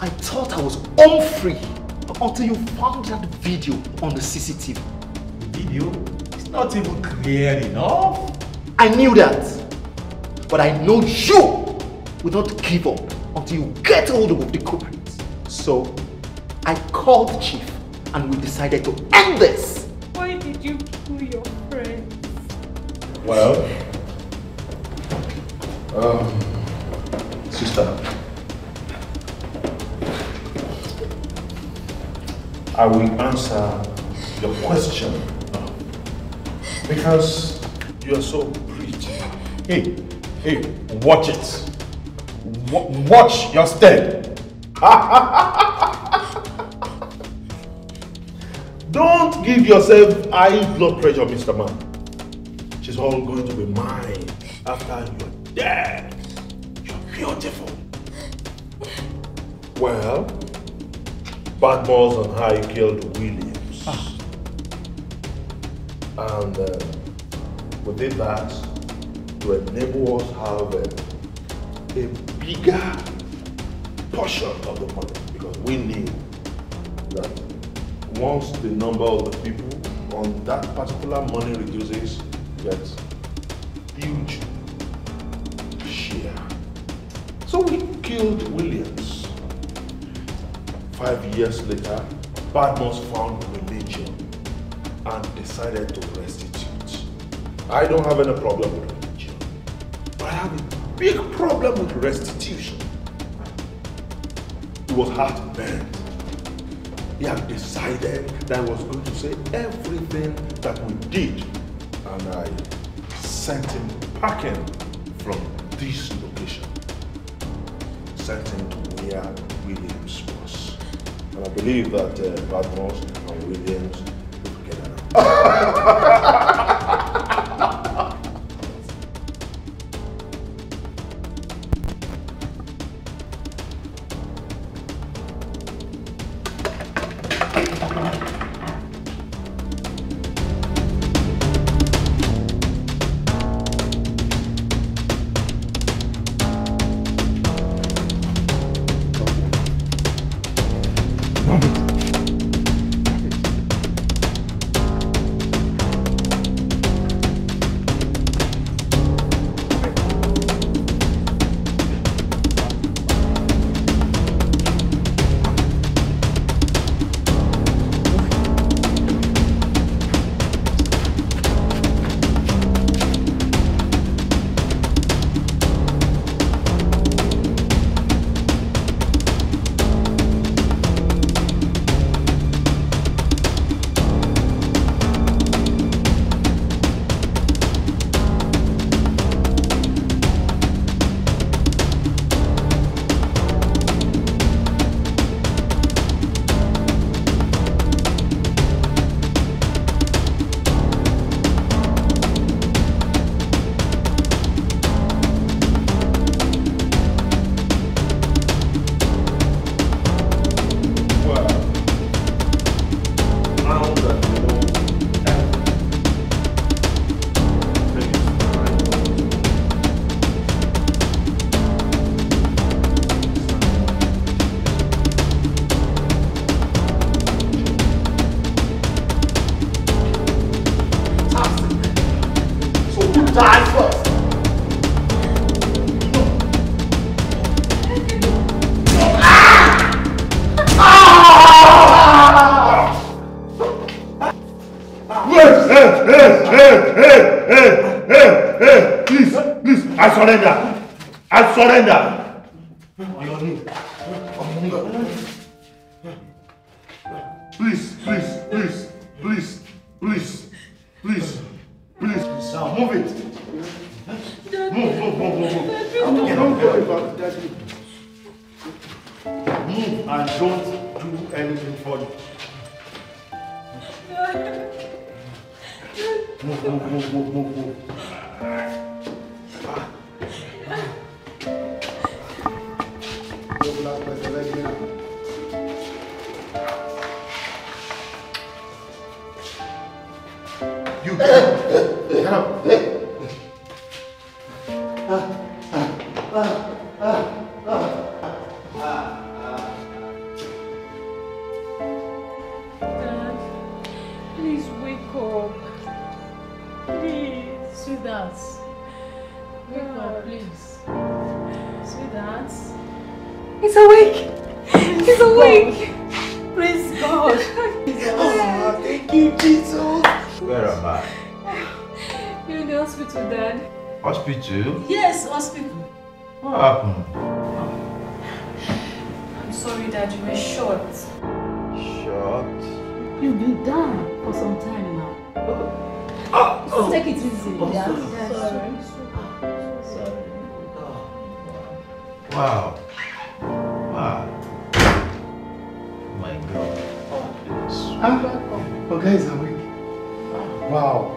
I thought I was home free until you found that video on the CCTV. Video? It's not even clear enough. I knew that. But I know you will not give up until you get hold of the culprits. So I called the Chief and we decided to end this. Why did you kill your friend? Well, um, sister, I will answer your question now because you are so pretty. Hey, hey, watch it. W watch your step. *laughs* Don't give yourself high blood pressure, Mr. Man. She's all going to be mine after you're dead. You're beautiful. Well, Badmos and I killed Williams. And uh, we did that to enable us to have a, a bigger portion of the money because we knew that once the number of the people on that particular money reduces, get huge share. So we killed Williams. Five years later, Badmos found religion and decided to restitute. I don't have any problem with religion, but I have a big problem with restitution. He was heart bent he had decided that I was going to say everything that we did. And I sent him packing from this location. Sent him to where Williams was. And I believe that uh, Badmos and Williams now. *laughs* surrender. Please. Sweetheart. Wake up, please. Sweetheart. He's awake. He's awake. Praise God. *laughs* Oh, thank you, Jesus. Where am I? You're in the hospital, Dad. Hospital? Yes, hospital. What happened? I'm sorry, Dad. You were short. Short. You've been down for some time now. Oh, Take it easy. oh, yeah? sorry. Sorry. Sorry. Wow. Wow. My God. Ah, Oga is awake. Wow.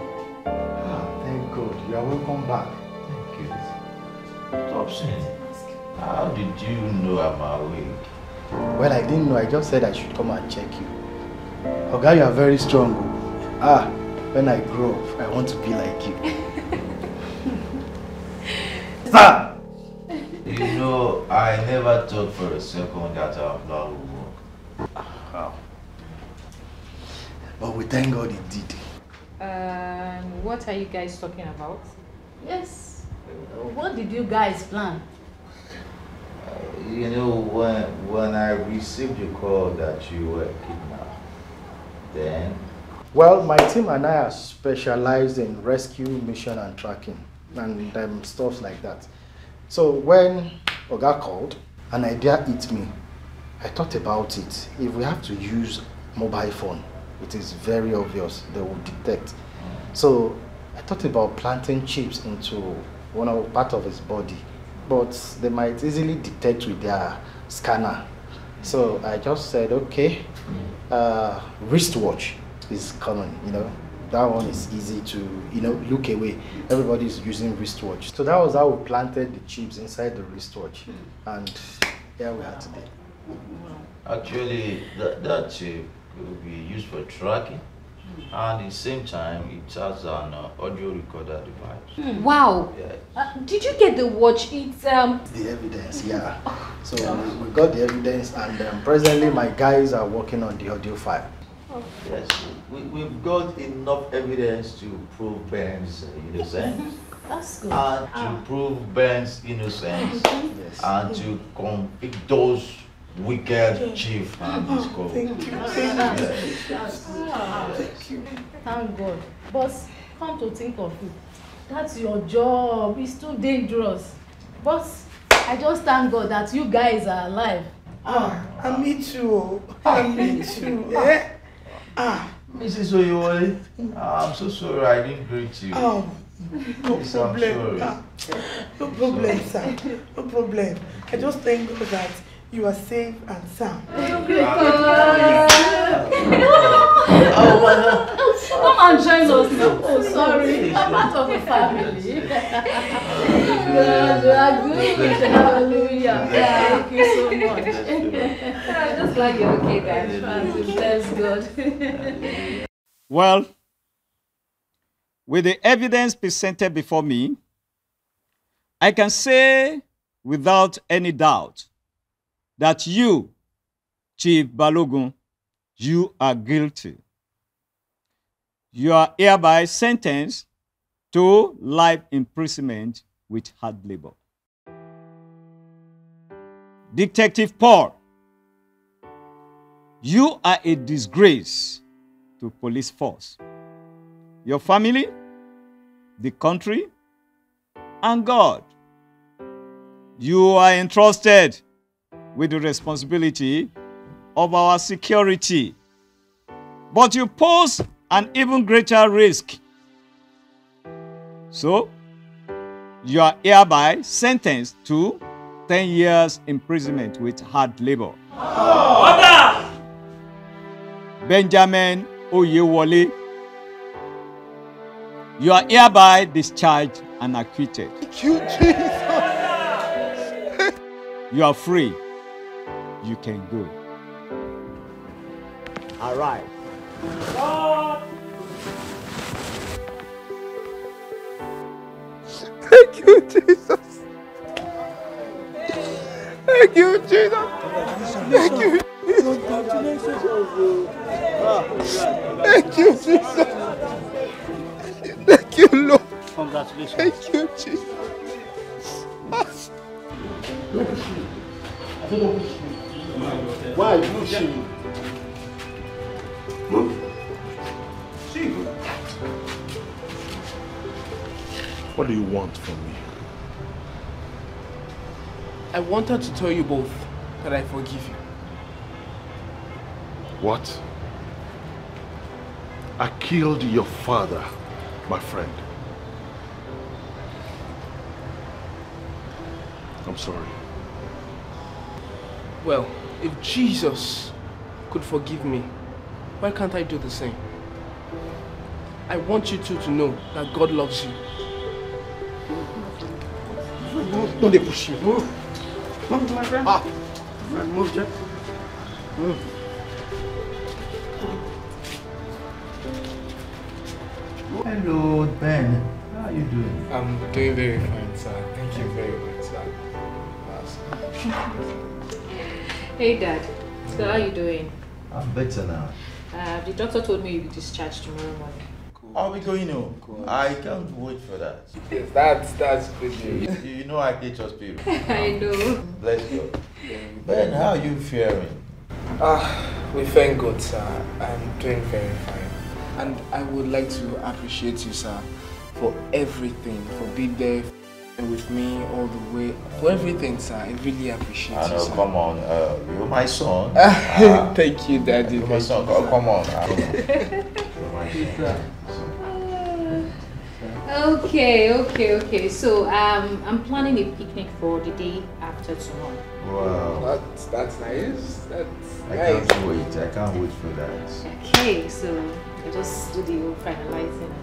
Ah, thank God. You are welcome back. Thank you. Thompson, how did you know I'm awake? Well, I didn't know. I just said I should come and check you. Oga, you are very strong. oh. Ah, when I grow up, I want to be like you. *laughs* Sir! You know, I never thought for a second that our plan would work. Wow. But we thank God it did. Um, what are you guys talking about? Yes. What did you guys plan? You know, when when I received the call that you were kidnapped, then Well, my team and I are specialized in rescue, mission, and tracking, and um, stuff like that. So when Oga called, an idea hit me. I thought about it. If we have to use mobile phone, it is very obvious they will detect. So I thought about planting chips into one of part of his body, but they might easily detect with their scanner. So I just said, okay, uh, wristwatch is common, you know. That one is easy to, you know, look away. Everybody is using wristwatch. So that was how we planted the chips inside the wristwatch. And here we are today. actually that, that chip will be used for tracking and at the same time it has an uh, audio recorder device. Wow. Yeah. Uh, did you get the watch? It's um. The evidence, yeah. *laughs* So we, we got the evidence, and um, presently my guys are working on the audio file. Yes, we, we've got enough evidence to prove Ben's innocence. *laughs* That's good. And to Ah. prove Ben's innocence *laughs* Yes. and to convict those wicked chief *laughs* and his co. Thank you. Yes. Thank you. Thank God. But come to think of it, that's your job. It's too dangerous. But I just thank God that you guys are alive. Ah, and me too. And me too. Eh? Ah. Mrs. Oyewole, I'm so sorry I didn't greet you. Oh, no Yes, problem. Ah, no problem, sir. No problem. I just thank God that you are safe and sound. *laughs* Come and join us. Oh, sorry. I'm part of the family. God, you are good. Hallelujah. Thank you so much. I'm just glad you're okay, guys. Bless God. Well, with the evidence presented before me, I can say without any doubt that you, Chief Balogun, you are guilty. You are hereby sentenced to life imprisonment with hard labor. Detective Paul, you are a disgrace to police force, your family, the country, and God. You are entrusted with the responsibility of our security, but you pose an even greater risk. So, you are hereby sentenced to 10 years imprisonment with hard labor. Order! Benjamin Oyewole, you are hereby discharged and acquitted. Thank you, Jesus. You are free. You can go. All right. Thank you, Jesus. Thank you, Jesus. Thank you. Thank you, Jesus. Thank you, Lord. Congratulations. Thank you, Jesus. Why are you pushing? What do you want from me? I wanted to tell you both that I forgive you. What? I killed your father, my friend. I'm sorry. Well, if Jesus could forgive me, why can't I do the same? I want you two to know that God loves you. Don't they push you? Move. Move, my friend. Ah. Move, Jeff. Move. Hello, Ben. How are you doing? I'm doing very fine, sir. Thank you very much, sir. Hey, Dad. So how are you doing? I'm better now. Uh, the doctor told me you'll be discharged tomorrow morning. Are we going home? I can't wait for that. Yes, that's that's good You, news. you know I hate hospital. *laughs* I know. Bless you. Ben, how are you faring? Ah, we thank God, sir. I'm doing very fine. And I would like to appreciate you, sir, for everything, for being there with me all the way, for everything, sir. I really appreciate I you, know, sir. come on. Uh, you're my son. Ah, *laughs* Thank you, Daddy. You're my Thank son. you, Come sir. come on. Come on. *laughs* You're my son. Okay, okay, okay. So um, I'm planning a picnic for the day after tomorrow. Wow. That's, that's nice. That's I nice. can't wait. I can't wait for that. Okay, so I just do the whole finalizing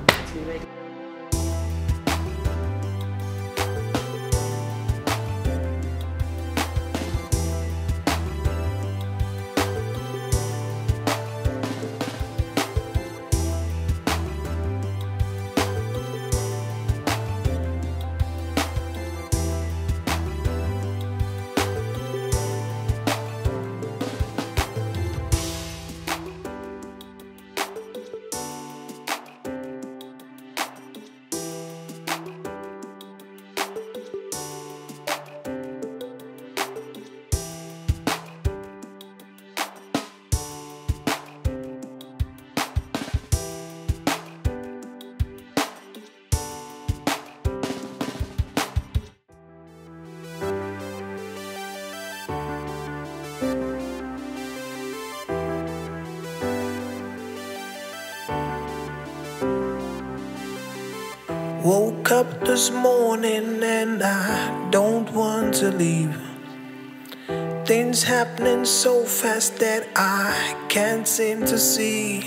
Woke up this morning and I don't want to leave. Things happening so fast that I can't seem to see.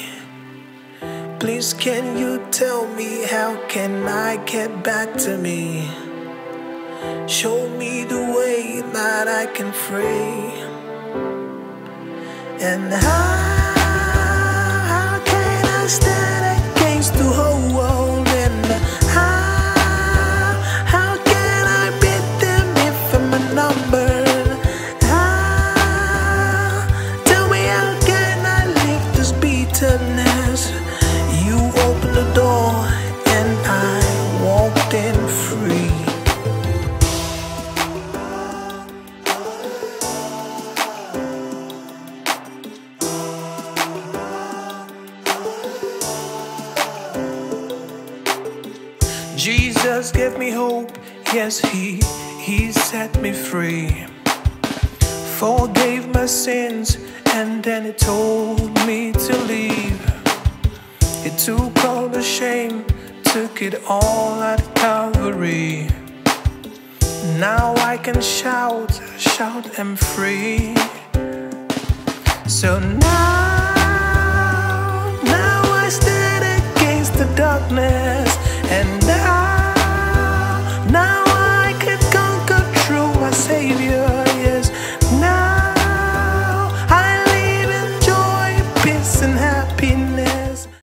Please, can you tell me how can I get back to me? Show me the way that I can free. And how,